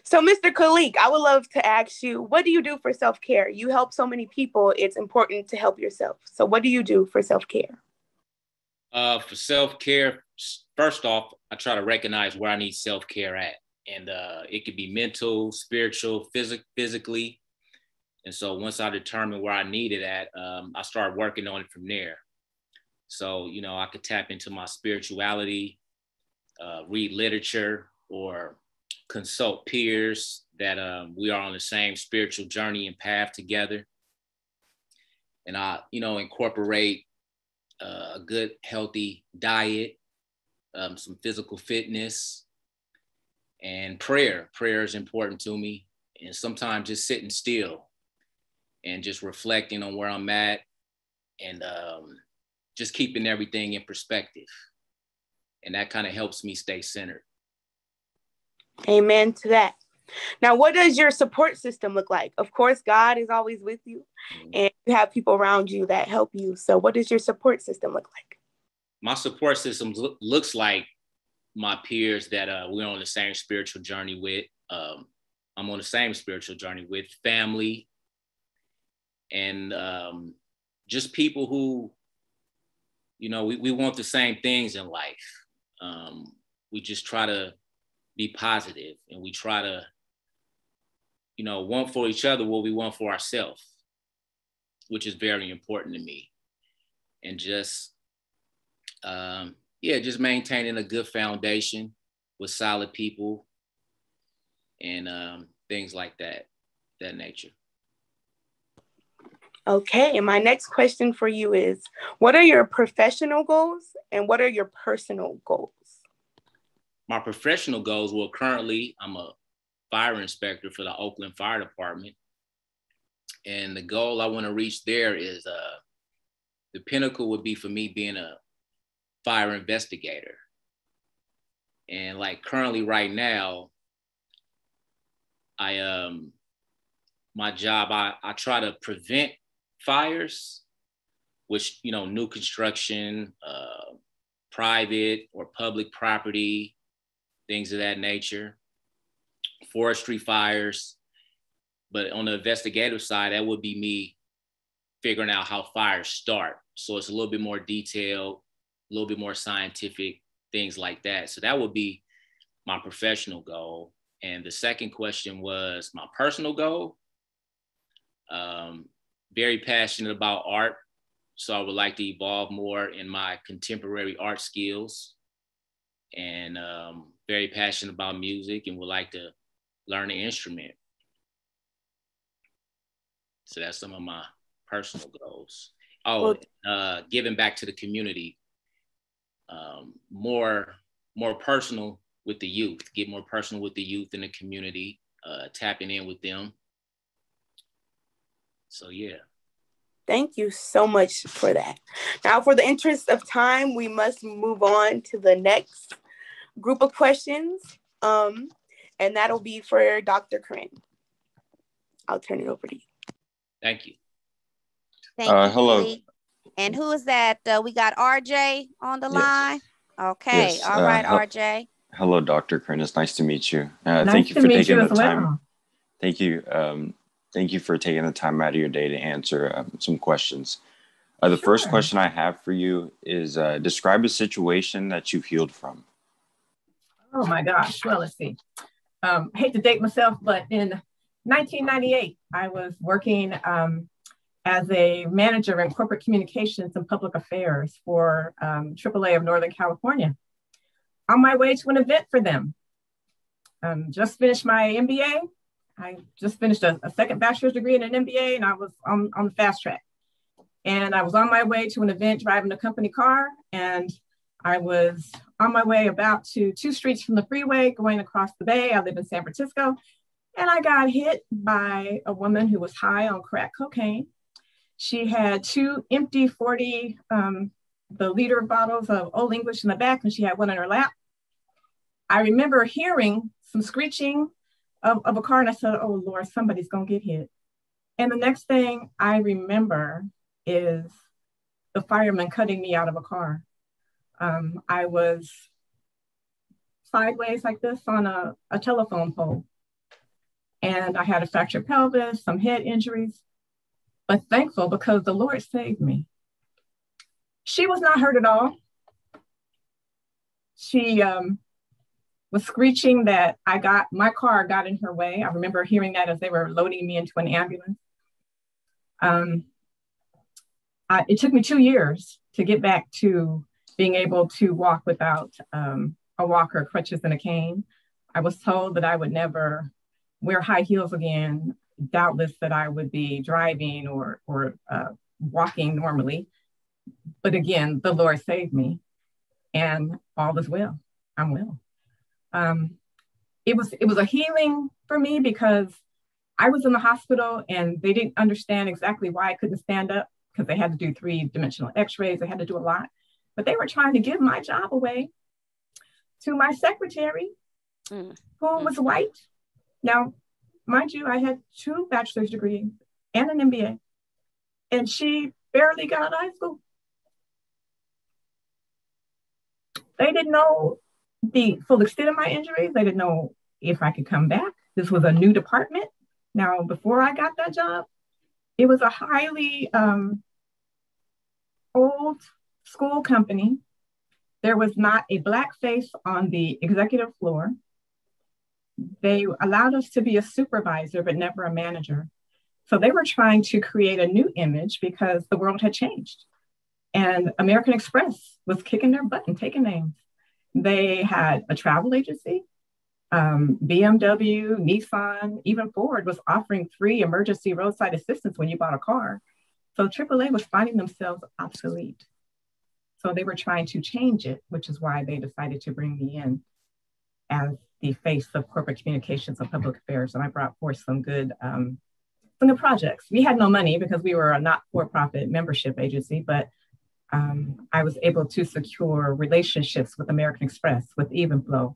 So, Mr. Kalik, I would love to ask you, what do you do for self care? You help so many people, it's important to help yourself. So, what do you do for self care? Uh, for self care, first off, I try to recognize where I need self care at. And uh, it could be mental, spiritual, phys- physically and so once I determined where I needed at, um, I started working on it from there. So, you know, I could tap into my spirituality, uh, read literature, or consult peers that um, we are on the same spiritual journey and path together. And I, you know, incorporate uh, a good, healthy diet, um, some physical fitness, and prayer. Prayer is important to me. And sometimes just sitting still and just reflecting on where I'm at and um, just keeping everything in perspective. And that kind of helps me stay centered. Amen to that. Now, what does your support system look like? Of course, God is always with you, mm-hmm. and you have people around you that help you. So, what does your support system look like? My support system lo- looks like my peers that uh, we're on the same spiritual journey with. Um, I'm on the same spiritual journey with family, and um, just people who, you know, we, we want the same things in life. Um, we just try to be positive and we try to, you know, want for each other what we want for ourselves, which is very important to me. And just, um, yeah, just maintaining a good foundation with solid people and um, things like that, that nature. Okay, and my next question for you is what are your professional goals and what are your personal goals? my professional goals, well, currently I'm a fire inspector for the Oakland Fire Department. And the goal I want to reach there is uh, the pinnacle would be for me being a fire investigator. And like currently right now, I um my job I, I try to prevent fires, which you know, new construction, uh, private or public property, things of that nature, forestry fires. But on the investigative side, that would be me figuring out how fires start. So it's a little bit more detailed, a little bit more scientific, things like that. So that would be my professional goal. And the second question was my personal goal. Um, very passionate about art. So I would like to evolve more in my contemporary art skills and um, very passionate about music and would like to learn an instrument. So that's some of my personal goals. Oh, uh, giving back to the community, um, more more personal with the youth, get more personal with the youth in the community, uh, tapping in with them. So yeah. Thank you so much for that. Now, for the interest of time, we must move on to the next group of questions. Um, and that'll be for Dr. Corinne. I'll turn it over to you. Thank you. Thank uh, you. Hello. And who is that? Uh, we got RJ on the yes. line. Okay. Yes. All uh, right, RJ. Hello, Dr. Corinne. It's nice to meet you. Uh, nice thank you for taking you the time. Thank you. Um, thank you for taking the time out of your day to answer um, some questions. Uh, the sure. first question I have for you is uh, describe a situation that you've healed from. Oh my gosh. Well, let's see. Um, hate to date myself, but in 1998, I was working um, as a manager in corporate communications and public affairs for um, AAA of Northern California. On my way to an event for them. Um, just finished my MBA. I just finished a, a, second bachelor's degree in an MBA and I was on, on the fast track. And I was on my way to an event driving a company car and I was on my way about to two streets from the freeway going across the bay. I live in San Francisco. And I got hit by a woman who was high on crack cocaine. She had two empty 40, um, the liter bottles of Old English in the back, and she had one in her lap. I remember hearing some screeching of, of a car, and I said, Oh Lord, somebody's gonna get hit. And the next thing I remember is the fireman cutting me out of a car. Um, I was sideways like this on a, a telephone pole. And I had a fractured pelvis, some head injuries, but thankful because the Lord saved me. She was not hurt at all. She um, was screeching that I got my car got in her way. I remember hearing that as they were loading me into an ambulance. Um, I, it took me two years to get back to being able to walk without um, a walker, crutches, and a cane. I was told that I would never wear high heels again, doubtless that I would be driving or, or uh, walking normally. But again, the Lord saved me and all is well. I'm well. Um, it was it was a healing for me because I was in the hospital and they didn't understand exactly why I couldn't stand up because they had to do three dimensional x-rays. They had to do a lot but they were trying to give my job away to my secretary, mm. who was white. Now, mind you, I had two bachelor's degrees and an MBA, and she barely got out of high school. They didn't know the full extent of my injuries. They didn't know if I could come back. This was a new department. Now, before I got that job, it was a highly um, old school company, there was not a black face on the executive floor. They allowed us to be a supervisor, but never a manager. So they were trying to create a new image because the world had changed. And American Express was kicking their butt and taking names. They had a travel agency. Um, BMW, Nissan, even Ford was offering free emergency roadside assistance when you bought a car. So AAA was finding themselves obsolete. So they were trying to change it, which is why they decided to bring me in. as the face of corporate communications and public affairs, and I brought forth some good um, some good projects. We had no money because we were a not-for-profit membership agency, but um, I was able to secure relationships with American Express, with Evenflo,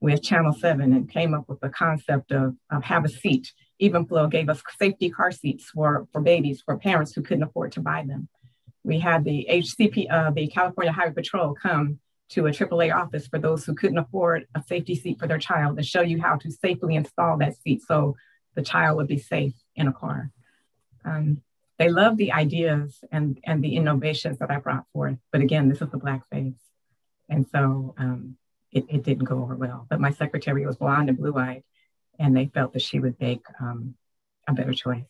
with Channel 7, and came up with the concept of, of have a seat. Evenflo gave us safety car seats for, for babies, for parents who couldn't afford to buy them. We had the HCP, uh, the California Highway Patrol come to a AAA office for those who couldn't afford a safety seat for their child and show you how to safely install that seat so the child would be safe in a car. Um, they love the ideas and, and the innovations that I brought forth. But again, this is the black face. And so um, it, it, didn't go over well. But my secretary was blonde and blue eyed, and they felt that she would make um, a better choice.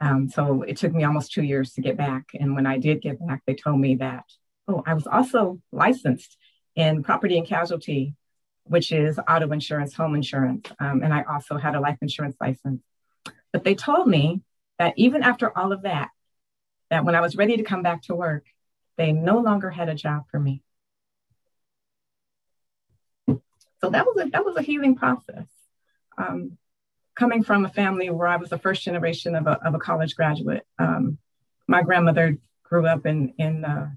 Um, so it took me almost two years to get back. And when I did get back, they told me that, oh, I was also licensed in property and casualty, which is auto insurance, home insurance. Um, and I also had a life insurance license. But they told me that even after all of that, that when I was ready to come back to work, they no longer had a job for me. So that was a, that was a healing process. Um, coming from a family where I was the first generation of a, of a college graduate, um, my grandmother grew up in, in, uh,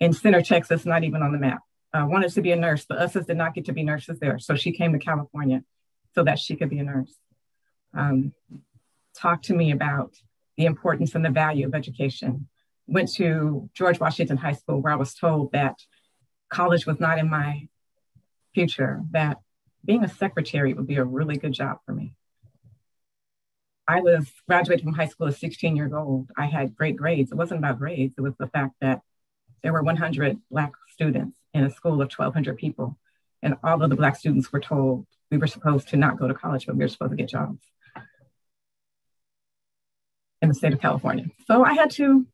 in Center, Texas, not even on the map. Uh, wanted to be a nurse. The Usses did not get to be nurses there. So she came to California so that she could be a nurse. Um, talked to me about the importance and the value of education. Went to George Washington High School where I was told that college was not in my future, that being a secretary would be a really good job for me. I was graduated from high school at 16 years old. I had great grades. It wasn't about grades, it was the fact that there were 100 Black students in a school of 1,200 people. And all of the Black students were told we were supposed to not go to college, but we were supposed to get jobs in the state of California. So I had to,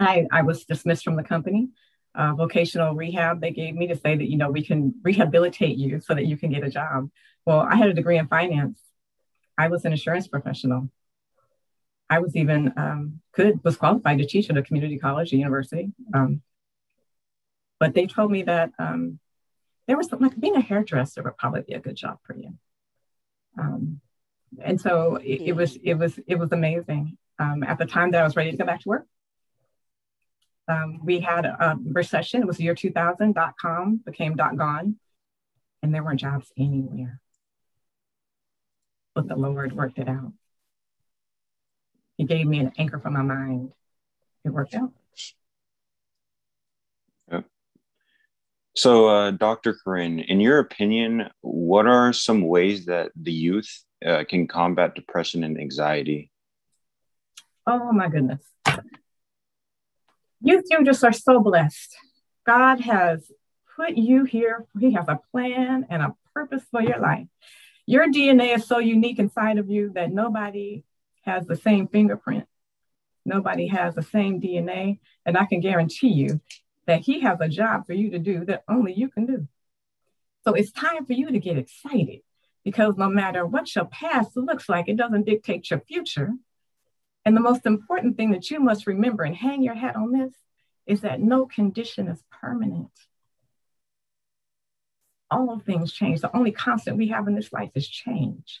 I, I was dismissed from the company. Uh, vocational rehab, they gave me to say that, you know, we can rehabilitate you so that you can get a job. Well, I had a degree in finance. I was an insurance professional. I was even um, could was qualified to teach at a community college, a university. Um, but they told me that um, there was something like being a hairdresser would probably be a good job for you. Um, and so it, it, was it was it was amazing. Um, at the time that I was ready to go back to work, um, we had a recession. It was the year 2000. Dot com became dot gone, and there weren't jobs anywhere. But the Lord worked it out. He gave me an anchor for my mind. It worked out. Yep. So, uh, Dr. Corinne, in your opinion, what are some ways that the youth uh, can combat depression and anxiety? Oh my goodness. You, you just are so blessed. God has put you here. He has a plan and a purpose for your life. Your DNA is so unique inside of you that nobody has the same fingerprint. Nobody has the same DNA. And I can guarantee you that He has a job for you to do that only you can do. So it's time for you to get excited because no matter what your past looks like, it doesn't dictate your future. And the most important thing that you must remember and hang your hat on this is that no condition is permanent. All things change. The only constant we have in this life is change.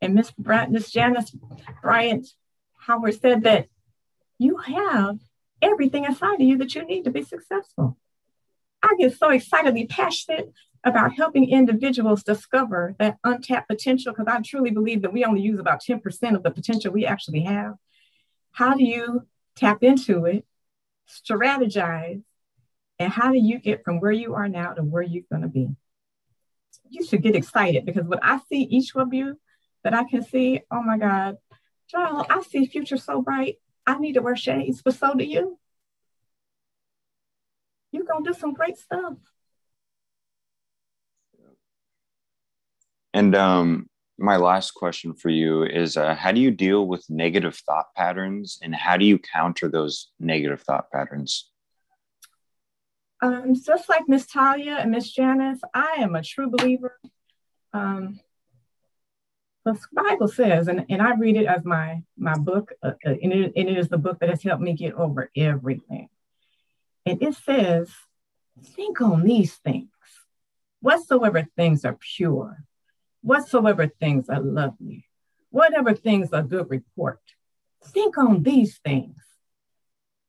And Miss Miss Janice Bryant Howroyd said that you have everything inside of you that you need to be successful. I get so excitedly passionate about helping individuals discover that untapped potential because I truly believe that we only use about 10% of the potential we actually have. How do you tap into it, strategize, and how do you get from where you are now to where you're going to be? You should get excited because when I see each of you that I can see, oh my God, John, I see future so bright. I need to wear shades, but so do you. You're going to do some great stuff. And um, my last question for you is uh, how do you deal with negative thought patterns and how do you counter those negative thought patterns? Um, just like Miss Talia and Miss Janice, I am a true believer. Um, the Bible says, and, and I read it as my my book, uh, uh, and, it, and it is the book that has helped me get over everything. And it says, think on these things whatsoever things are pure, whatsoever things are lovely, whatever things are good report, think on these things.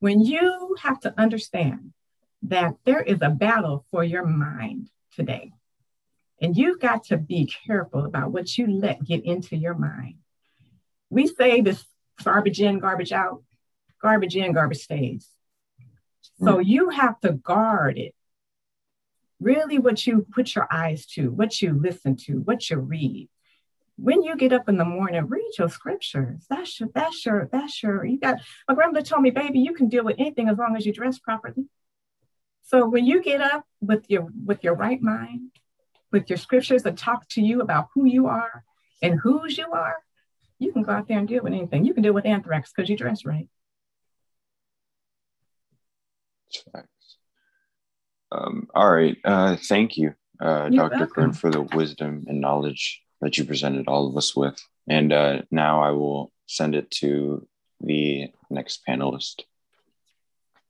When you have to understand that there is a battle for your mind today, and you've got to be careful about what you let get into your mind. We say this garbage in, garbage out, garbage in, garbage stays. So mm. you have to guard it. Really, what you put your eyes to, what you listen to, what you read. When you get up in the morning, read your scriptures. That's your, that's your, that's your, you got, my grandmother told me, baby, you can deal with anything as long as you dress properly. So when you get up with your with your right mind, with your scriptures that talk to you about who you are and whose you are, you can go out there and deal with anything. You can deal with anthrax because you dress right. Facts. Um, all right. Uh, thank you, uh, Dr. Kern, for the wisdom and knowledge that you presented all of us with. And uh, now I will send it to the next panelist.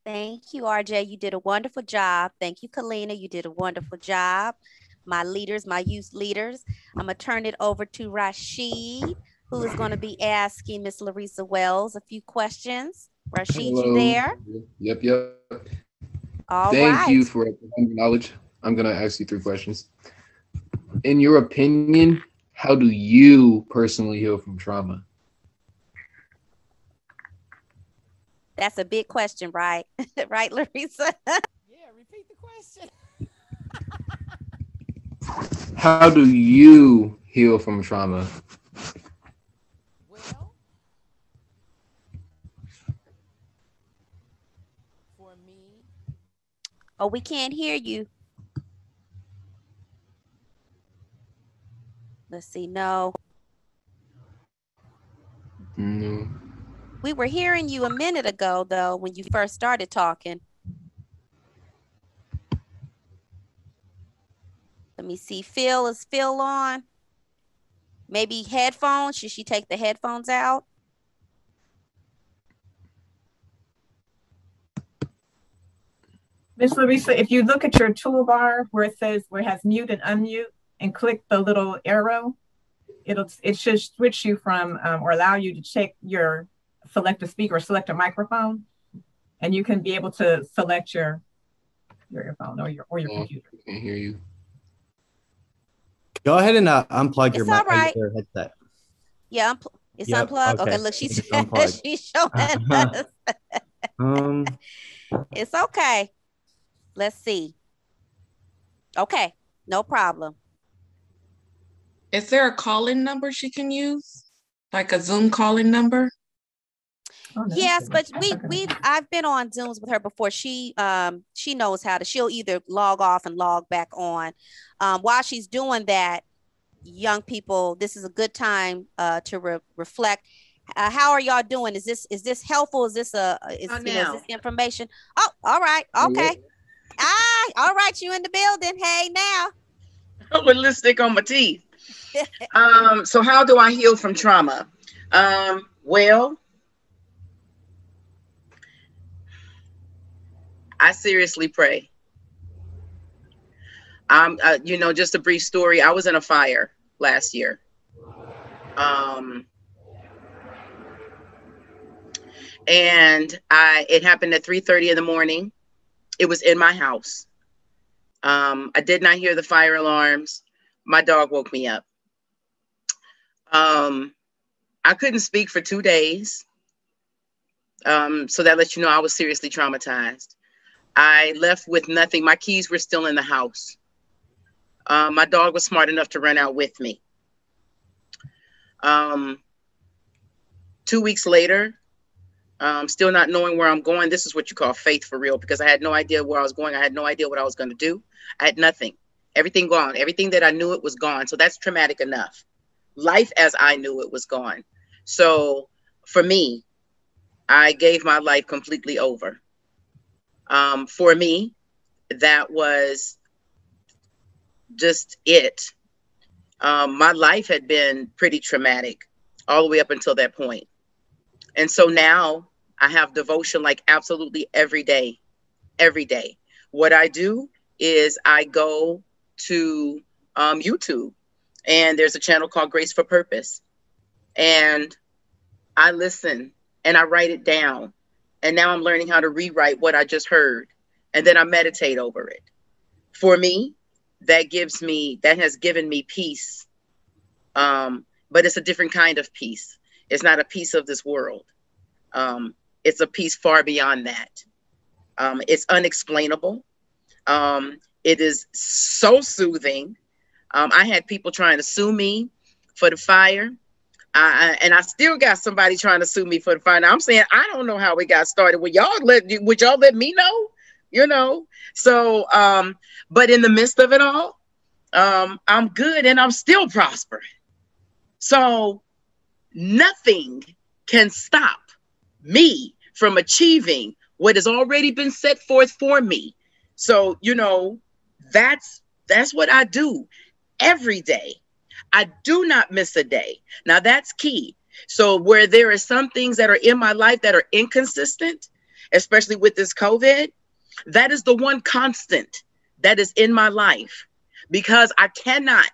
Thank you, RJ. You did a wonderful job. Thank you, Kalina. You did a wonderful job my leaders, my youth leaders. I'm gonna turn it over to Rashid, who is gonna be asking Miss Larissa Wells a few questions. Rashid, Hello. you there? Yep, yep. All Thank right. you for your knowledge. I'm gonna ask you three questions. In your opinion, how do you personally heal from trauma? That's a big question, right? right, Larissa? yeah, repeat the question. How do you heal from trauma? Well, for me. Oh, we can't hear you. Let's see. No. No. We were hearing you a minute ago, though, when you first started talking. Let me see. Phil, is Phil on? Maybe headphones. Should she take the headphones out? Miss Larissa, if you look at your toolbar where it says where it has mute and unmute and click the little arrow, it'll it should switch you from um, or allow you to check your select a speaker or select a microphone, and you can be able to select your your phone or your or your oh, computer. I can't hear you. Go ahead and uh, unplug it's your, all right. your headset. Yeah, it's yep. unplugged. Okay. okay, look, she's she's showing us. um, it's okay. Let's see. Okay, no problem. Is there a calling number she can use, like a Zoom calling number? Oh, yes, but we we I've been on Zooms with her before. She um she knows how to. She'll either log off and log back on. Um, while she's doing that, young people, this is a good time uh, to re- reflect. Uh, how are y'all doing? Is this is this helpful? Is this a is, oh, you know, is this information? Oh, all right, okay. Ah, all right, you in the building. Hey, now. With lipstick on my teeth. um, so how do I heal from trauma? Um, well, I seriously pray. Um, uh, you know, just a brief story. I was in a fire last year. Um, and I it happened at 3:30 in the morning. It was in my house. Um, I did not hear the fire alarms. My dog woke me up. Um, I couldn't speak for two days. Um, so that lets you know I was seriously traumatized. I left with nothing. My keys were still in the house. Uh, my dog was smart enough to run out with me. Um, two weeks later, um, still not knowing where I'm going. This is what you call faith for real, because I had no idea where I was going. I had no idea what I was going to do. I had nothing. Everything gone. Everything that I knew it was gone. So that's traumatic enough. Life as I knew it was gone. So for me, I gave my life completely over. Um, for me, that was just it. Um, my life had been pretty traumatic all the way up until that point. And so now I have devotion like absolutely every day, every day. What I do is I go to um, YouTube, and there's a channel called Grace for Purpose, and I listen and I write it down, and now I'm learning how to rewrite what I just heard, and then I meditate over it. For me, that gives me that has given me peace, um, but it's a different kind of peace. It's not a piece of this world. Um, it's a piece far beyond that. Um, it's unexplainable. Um, it is so soothing. Um, I had people trying to sue me for the fire. And I still got somebody trying to sue me for the fire. Now I'm saying I don't know how we got started. Would y'all let would y'all let me know? You know. So, um, but in the midst of it all, um, I'm good and I'm still prospering. So nothing can stop me from achieving what has already been set forth for me. So, you know, that's that's what I do every day. I do not miss a day. Now that's key. So where there are some things that are in my life that are inconsistent, especially with this COVID, that is the one constant that is in my life because I cannot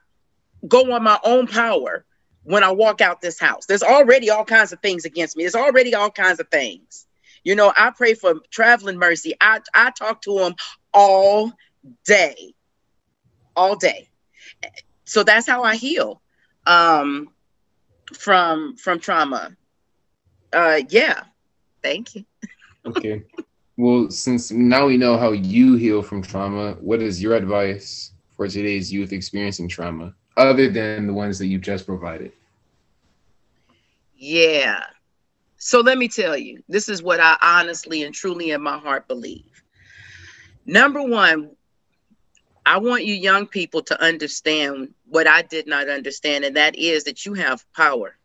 go on my own power when I walk out this house. There's already all kinds of things against me. There's already all kinds of things. You know, I pray for traveling mercy. I, I talk to him all day, all day. So that's how I heal um, from from trauma. Uh, yeah, thank you. okay. Well, since now we know how you heal from trauma, what is your advice for today's youth experiencing trauma, other than the ones that you just provided? Yeah. So let me tell you, this is what I honestly and truly in my heart believe. Number one, I want you young people to understand what I did not understand, and that is that you have power.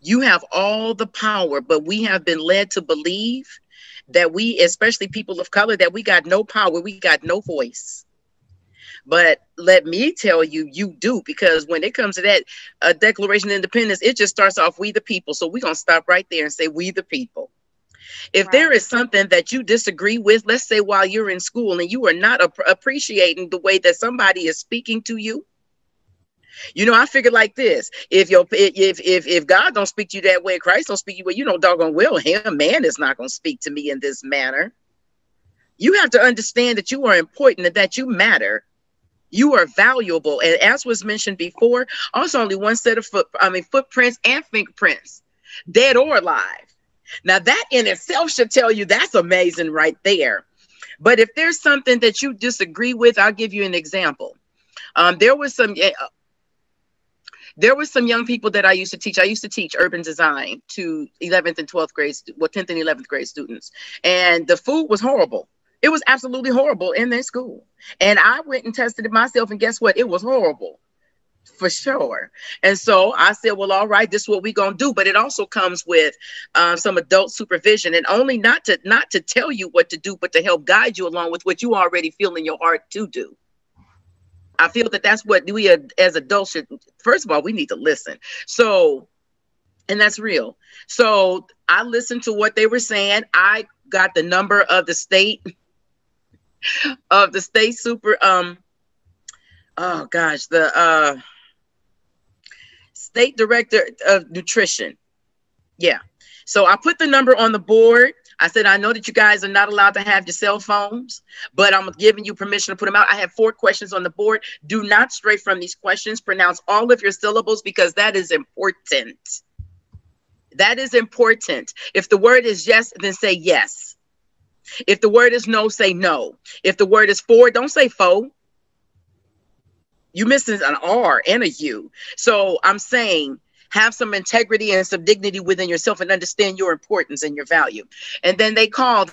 You have all the power, but we have been led to believe that we, especially people of color, that we got no power, we got no voice. But let me tell you, you do, because when it comes to that uh, Declaration of Independence, it just starts off, we the people. So we're going to stop right there and say, we the people. If right. there is something that you disagree with, let's say while you're in school and you are not ap- appreciating the way that somebody is speaking to you, you know, I figured like this: if your if if if God don't speak to you that way, Christ don't speak to you, well, you know, doggone will him man is not going to speak to me in this manner. You have to understand that you are important and that you matter, you are valuable. And as was mentioned before, also only one set of foot, I mean, footprints and fingerprints, dead or alive. Now that in itself should tell you that's amazing right there. But if there's something that you disagree with, I'll give you an example. Um, there was some uh, there was some young people that I used to teach. I used to teach urban design to 11th and 12th grade, well, 10th and 11th grade students, and the food was horrible. It was absolutely horrible in their school. And I went and tested it myself, and guess what? It was horrible for sure. And so I said, well, all right, this is what we're gonna do. But it also comes with uh, some adult supervision, and only not to not to tell you what to do, but to help guide you along with what you already feel in your heart to do. I feel that that's what we as adults should. First of all, we need to listen. So, and that's real. So I listened to what they were saying. I got the number of the state of the state super um oh gosh the uh state director of nutrition. Yeah. So i put the number on the board. I said i know that you guys are not allowed to have your cell phones but i'm giving you permission to put them out i have four questions on the board. Do not stray from these questions. Pronounce all of your syllables because that is important. That is important. If the word is yes then say yes if the word is no, say no. If the word is for, don't say fo. You missing an R and a U. So I'm saying have some integrity and some dignity within yourself and understand your importance and your value. And then they called.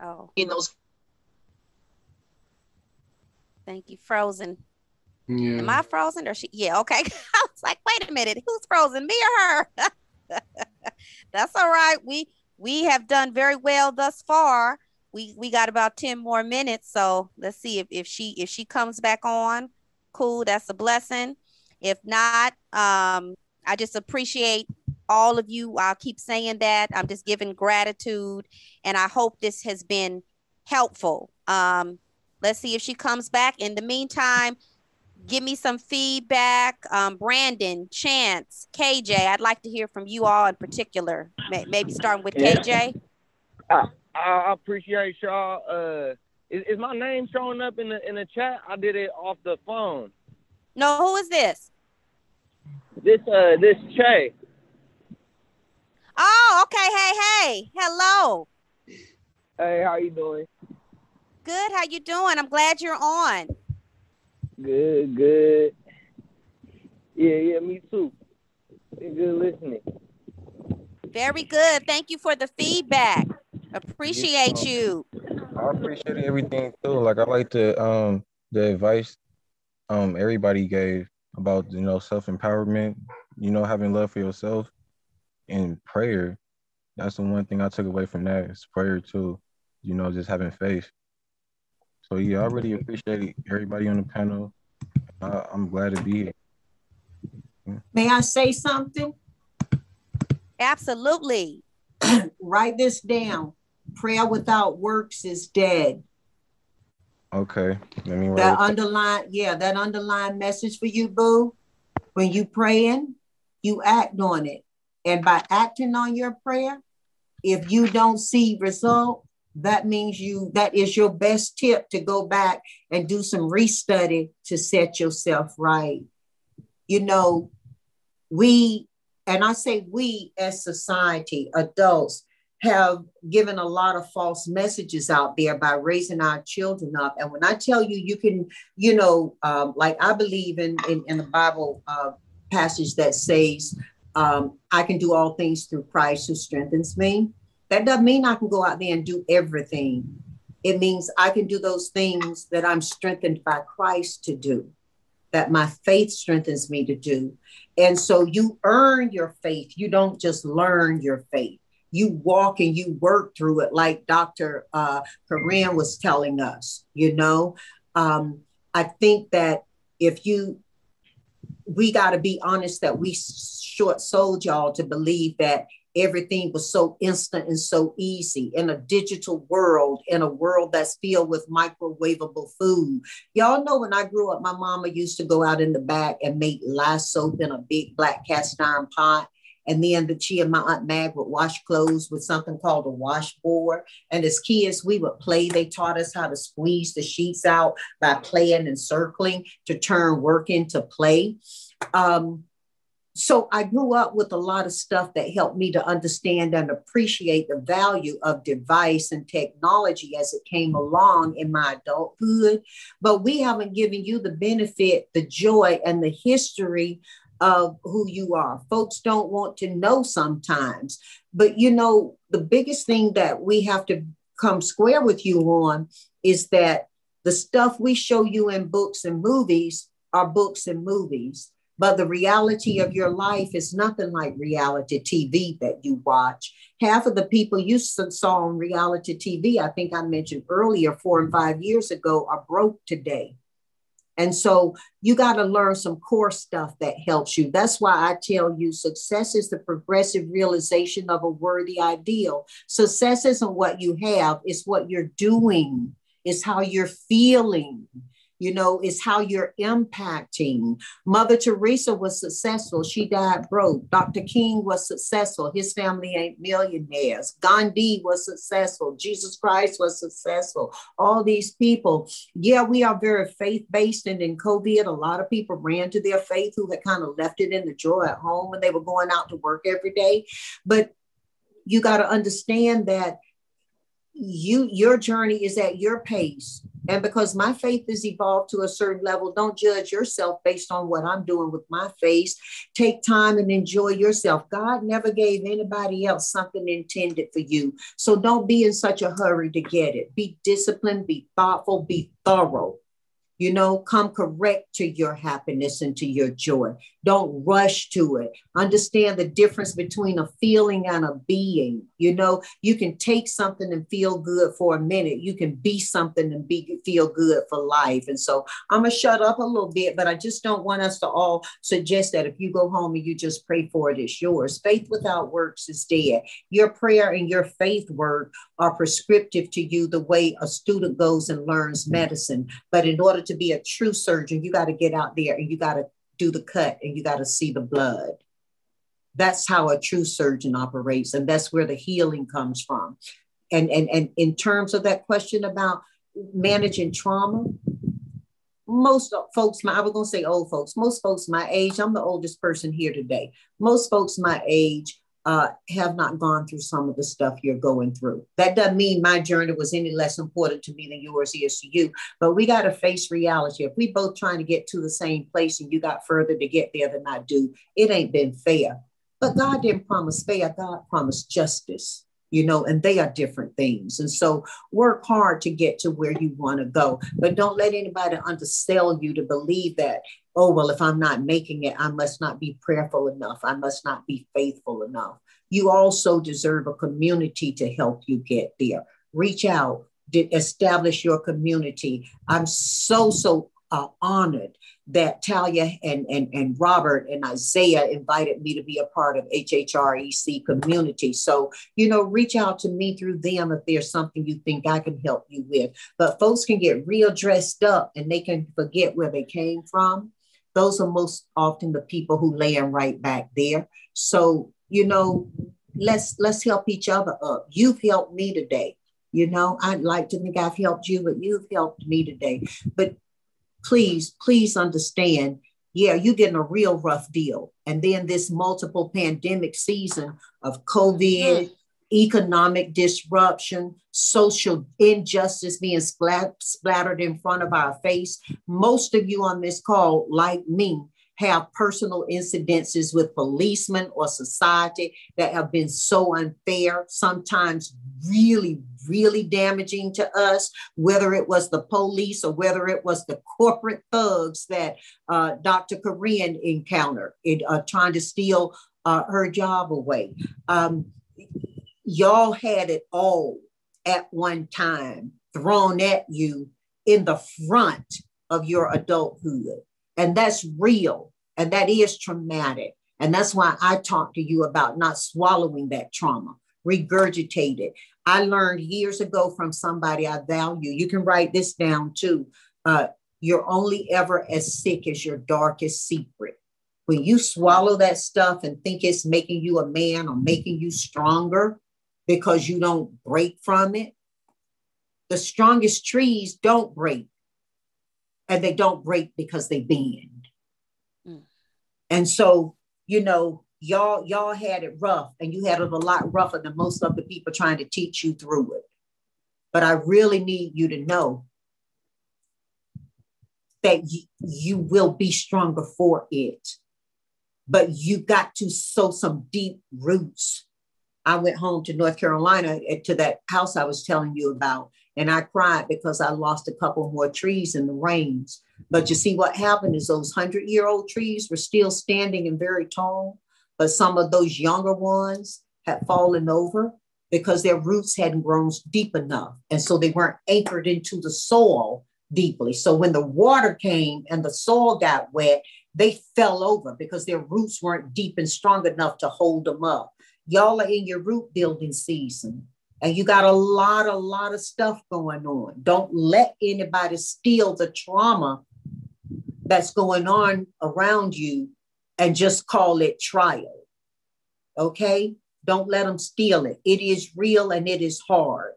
Oh. In those. Thank you. Frozen. Yeah. Am I frozen or she? Yeah. Okay. I was like, wait a minute. Who's frozen? Me or her? That's all right. We we have done very well thus far. We we got about 10 more minutes. So let's see if, if she if she comes back on. Cool, that's a blessing. If not, um, I just appreciate all of you. I'll keep saying that. I'm just giving gratitude, and I hope this has been helpful. Um, let's see if she comes back. In the meantime, give me some feedback. Um, Brandon, Chance, KJ, I'd like to hear from you all in particular. Maybe starting with yeah. KJ. I, I appreciate y'all. Uh, is, is my name showing up in the in the chat? I did it off the phone. No, who is this? This uh this Che. Oh, okay. Hey, hey. Hello. Hey, how you doing? Good. How you doing? I'm glad you're on. Good, good. Yeah, yeah, me too. Been good listening. Very good. Thank you for the feedback. Appreciate you. I appreciate everything too. Like I like the um the advice um everybody gave about you know self empowerment, you know having love for yourself, and prayer. That's the one thing I took away from that is prayer too. You know, just having faith. So yeah, I really appreciate everybody on the panel. I, I'm glad to be here. May I say something? Absolutely. Write this down. Prayer without works is dead. Okay. Let me write that underline, yeah, that underline message for you, boo. When you praying, you act on it. And by acting on your prayer, if you don't see result, that means you that is your best tip to go back and do some restudy to set yourself right. You know we and i say we as society adults have given a lot of false messages out there by raising our children up. And when i tell you you can you know um, like i believe in in, in the bible uh, passage that says um, i can do all things through christ who strengthens me that doesn't mean I can go out there and do everything. It means I can do those things that I'm strengthened by Christ to do, that my faith strengthens me to do. And so you earn your faith. You don't just learn your faith. You walk and you work through it, like Dr. Uh, was telling us. You know, um, I think that if you, we got to be honest that we short sold y'all to believe that everything was so instant and so easy in a digital world, in a world that's filled with microwavable food. Y'all know when I grew up, my mama used to go out in the back and make lye soap in a big black cast iron pot. And then the she and my aunt Mag would wash clothes with something called a washboard. And as kids, we would play. They taught us how to squeeze the sheets out by playing and circling to turn work into play. Um, so I grew up with a lot of stuff that helped me to understand and appreciate the value of device and technology as it came along in my adulthood. But we haven't given you the benefit, the joy, and the history of who you are. Folks don't want to know sometimes. But you know, the biggest thing that we have to come square with you on is that the stuff we show you in books and movies are books and movies but the reality of your life is nothing like reality TV that you watch. Half of the people you saw on reality TV, I think I mentioned earlier, four and five years ago, are broke today. And so you got to learn some core stuff that helps you. That's why I tell you success is the progressive realization of a worthy ideal. Success isn't what you have, it's what you're doing, it's how you're feeling, you know, it's how you're impacting. Mother Teresa was successful. She died broke. Dr. King was successful. His family ain't millionaires. Gandhi was successful. Jesus Christ was successful. All these people. Yeah, we are very faith based. And in COVID, a lot of people ran to their faith who had kind of left it in the drawer at home when they were going out to work every day. But you got to understand that you your journey is at your pace and because my faith has evolved to a certain level don't judge yourself based on what i'm doing with my faith take time and enjoy yourself. God never gave anybody else something intended for you. So don't be in such a hurry to get it. Be disciplined be thoughtful be thorough. You know come correct to your happiness and to your joy Don't rush to it. Understand the difference between a feeling and a being. You know, you can take something and feel good for a minute. You can be something and be feel good for life. And so I'm gonna shut up a little bit, but I just don't want us to all suggest that if you go home and you just pray for it, it's yours. Faith without works is dead. Your prayer and your faith word are prescriptive to you the way a student goes and learns medicine. But in order to be a true surgeon, you got to get out there and you got to do the cut and you got to see the blood. That's how a true surgeon operates, and that's where the healing comes from. And, and, and in terms of that question about managing trauma, most folks, my, I was going to say old folks, most folks my age, I'm the oldest person here today. Most folks my age uh, have not gone through some of the stuff you're going through. That doesn't mean my journey was any less important to me than yours is to you, but we got to face reality. If we both trying to get to the same place and you got further to get there than I do, it ain't been fair. But God didn't promise fair, God promised justice you know, and they are different things. And so work hard to get to where you want to go, but don't let anybody undersell you to believe that, oh, well, if I'm not making it, I must not be prayerful enough. I must not be faithful enough. You also deserve a community to help you get there. Reach out, establish your community. I'm so, so uh, honored that Talia and, and, and Robert and Isaiah invited me to be a part of HHREC community. So, you know, reach out to me through them if there's something you think I can help you with. But folks can get real dressed up and they can forget where they came from. Those are most often the people who land right back there. So, you know, let's let's help each other up. You've helped me today. You know, I'd like to think I've helped you, but you've helped me today. But please, please understand, yeah, you're getting a real rough deal. And then this multiple pandemic season of COVID. Economic disruption, social injustice being splat- splattered in front of our face. Most of you on this call, like me, have personal incidences with policemen or society that have been so unfair, sometimes really, really damaging to us, whether it was the police or whether it was the corporate thugs that uh, Dr. Corinne encountered in uh, trying to steal uh, her job away. Um, y'all had it all at one time thrown at you in the front of your adulthood. And that's real. And that is traumatic. And that's why I talk to you about not swallowing that trauma, regurgitate it. I learned years ago from somebody I value. You can write this down too. Uh, you're only ever as sick as your darkest secret. When you swallow that stuff and think it's making you a man or making you stronger because you don't break from it, the strongest trees don't break. And they don't break because they bend. Mm. And so, you know, y'all y'all had it rough and you had it a lot rougher than most of the people trying to teach you through it but i really need you to know that you, you will be stronger for it but you got to sow some deep roots i went home to north carolina eh, to that house i was telling you about and i cried because i lost a couple more trees in the rains but you see what happened is those 100 year old trees were still standing and very tall but some of those younger ones had fallen over because their roots hadn't grown deep enough. And so they weren't anchored into the soil deeply. So when the water came and the soil got wet, they fell over because their roots weren't deep and strong enough to hold them up. Y'all are in your root building season and you got a lot, a lot of stuff going on. Don't let anybody steal the trauma that's going on around you and just call it trial. Okay? Don't let them steal it. It is real and it is hard.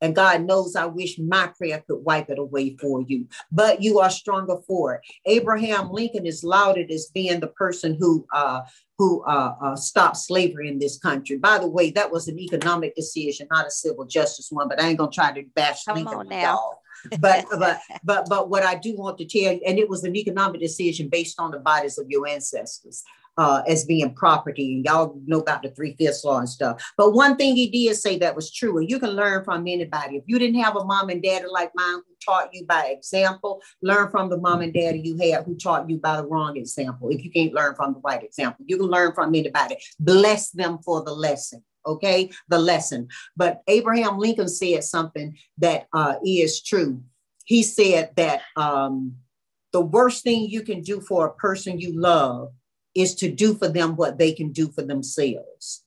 And God knows I wish my prayer could wipe it away for you, but you are stronger for it. Abraham Lincoln is lauded as being the person who uh, who uh, uh, stopped slavery in this country. By the way, that was an economic decision, not a civil justice one. But I ain't gonna try to bash Come Lincoln on now but but but but what I do want to tell you, and it was an economic decision based on the bodies of your ancestors. Uh, as being property, and y'all know about the three fifths law and stuff. But one thing he did say that was true, and you can learn from anybody. If you didn't have a mom and dad like mine taught you by example. Learn from the mom and daddy you had who taught you by the wrong example. If you can't learn from the right example, you can learn from anybody. Bless them for the lesson. Okay, the lesson. But Abraham Lincoln said something that uh, is true. He said that um, the worst thing you can do for a person you love is to do for them what they can do for themselves.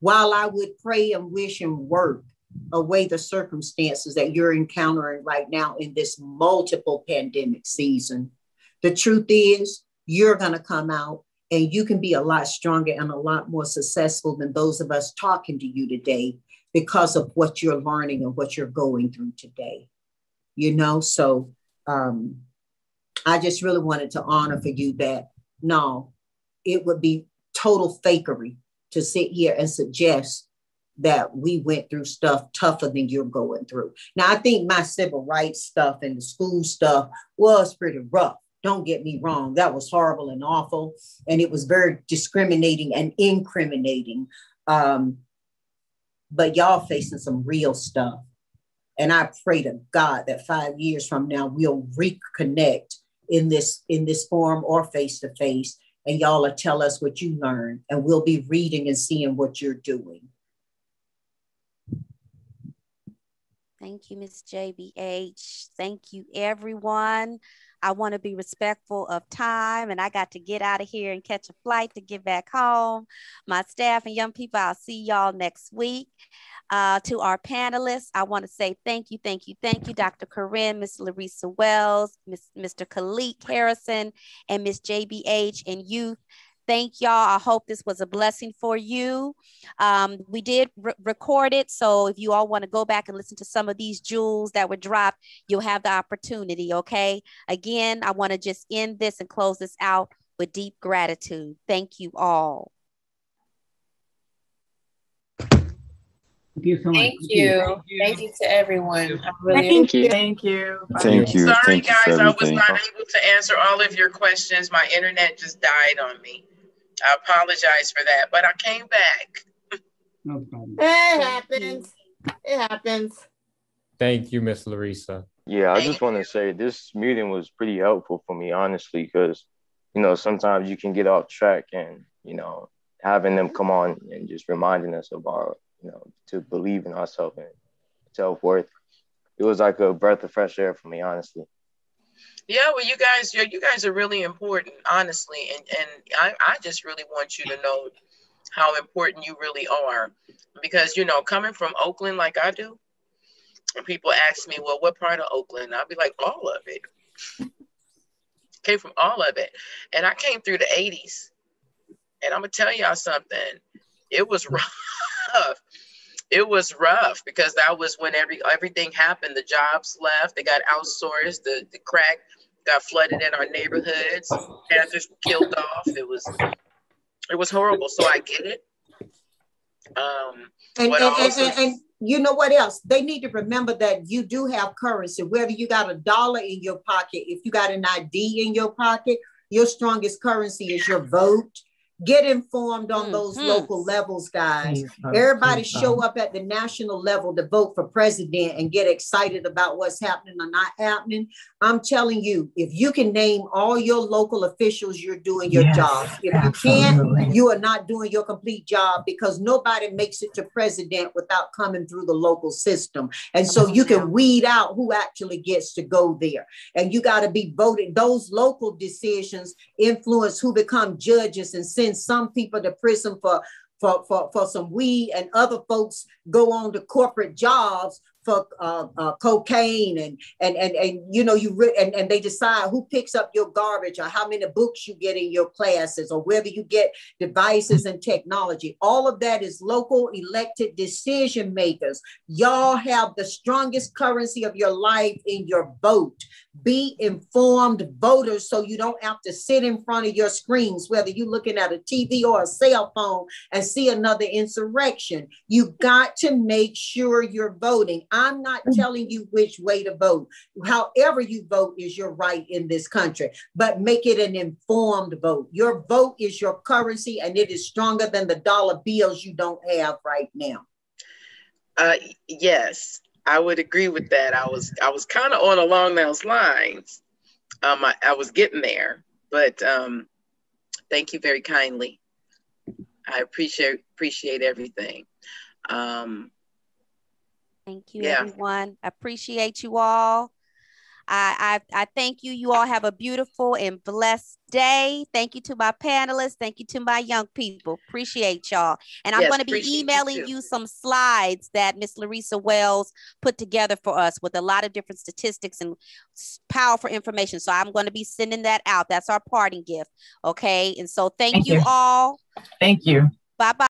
While I would pray and wish and work away the circumstances that you're encountering right now in this multiple pandemic season. The truth is, you're going to come out and you can be a lot stronger and a lot more successful than those of us talking to you today because of what you're learning and what you're going through today. You know, so um, I just really wanted to honor for you that no, it would be total fakery to sit here and suggest that we went through stuff tougher than you're going through. Now, I think my civil rights stuff and the school stuff was pretty rough. Don't get me wrong, that was horrible and awful. And it was very discriminating and incriminating. Um, but y'all facing some real stuff. And I pray to God that five years from now we'll reconnect in this in this forum or face to face, and y'all will tell us what you learned, and we'll be reading and seeing what you're doing. Thank you, Ms. JBH. Thank you, everyone. I want to be respectful of time and I got to get out of here and catch a flight to get back home. My staff and young people, I'll see y'all next week. Uh, to our panelists, I want to say thank you, thank you, thank you, Dr. Corinne, Ms. Larissa Wells, Ms. Mr. Khalik Harrison, and Ms. JBH and youth. Thank y'all. I hope this was a blessing for you. Um, we did re- record it. So if you all want to go back and listen to some of these jewels that were dropped, you'll have the opportunity. Okay. Again, I want to just end this and close this out with deep gratitude. Thank you all. Thank you so much. Thank you. Thank you to everyone. Really Thank you. Thank you. Thank you. Sorry, Thank you guys, I was not able to answer all of your questions. My internet just died on me. I apologize for that, but I came back. No problem. It happens. It happens. Thank you, Miss Larissa. Yeah, I just want to say this meeting was pretty helpful for me, honestly, because you know sometimes you can get off track, and you know having them come on and just reminding us of our, you know, to believe in ourselves and self worth. It was like a breath of fresh air for me, honestly. Yeah, well, you guys, you guys are really important, honestly, and and I, I just really want you to know how important you really are, because you know, coming from Oakland like I do, people ask me, well, what part of Oakland? I'll be like, all of it. Came from all of it, and I came through the '80s, and I'm gonna tell y'all something. It was rough. It was rough because that was when every everything happened. The jobs left. They got outsourced. The the crack got flooded in our neighborhoods. Panthers killed off. It was it was horrible. So I get it. Um, And, and, also- and, and you know what else? They need to remember that you do have currency, whether you got a dollar in your pocket, if you got an ID in your pocket, your strongest currency is your vote. Get informed on mm, those mm. local levels, guys. Everybody show up at the national level to vote for president and get excited about what's happening or not happening. I'm telling you, if you can name all your local officials, you're doing your Yes, job. If you can't, you are not doing your complete job because nobody makes it to president without coming through the local system. And so you can weed out who actually gets to go there. And you got to be voted. Those local decisions influence who become judges and send some people to prison for for, for, for some weed and other folks go on to corporate jobs for uh, uh, cocaine and, and and and you know you re- and, and they decide who picks up your garbage or how many books you get in your classes or whether you get devices and technology. All of that is local elected decision makers. Y'all have the strongest currency of your life in your vote be informed voters so you don't have to sit in front of your screens whether you're looking at a tv or a cell phone and see another insurrection. You got to make sure you're voting. I'm not telling you which way to vote. However you vote is your right in this country but make it an informed vote. Your vote is your currency and it is stronger than the dollar bills you don't have right now. Uh, yes, I would agree with that. I was I was kind of on along those lines. Um, I, I was getting there, but um, thank you very kindly. I appreciate appreciate everything. Um, thank you, yeah. everyone. Appreciate you all. I, I, I thank you. You all have a beautiful and blessed day. Thank you to my panelists. Thank you to my young people. Appreciate y'all. And I'm yes, going to be emailing you, you, some slides that Miss Larissa Wells put together for us with a lot of different statistics and powerful information. So I'm going to be sending that out. That's our parting gift. Okay. And so thank, thank you, you all. Thank you. Bye bye.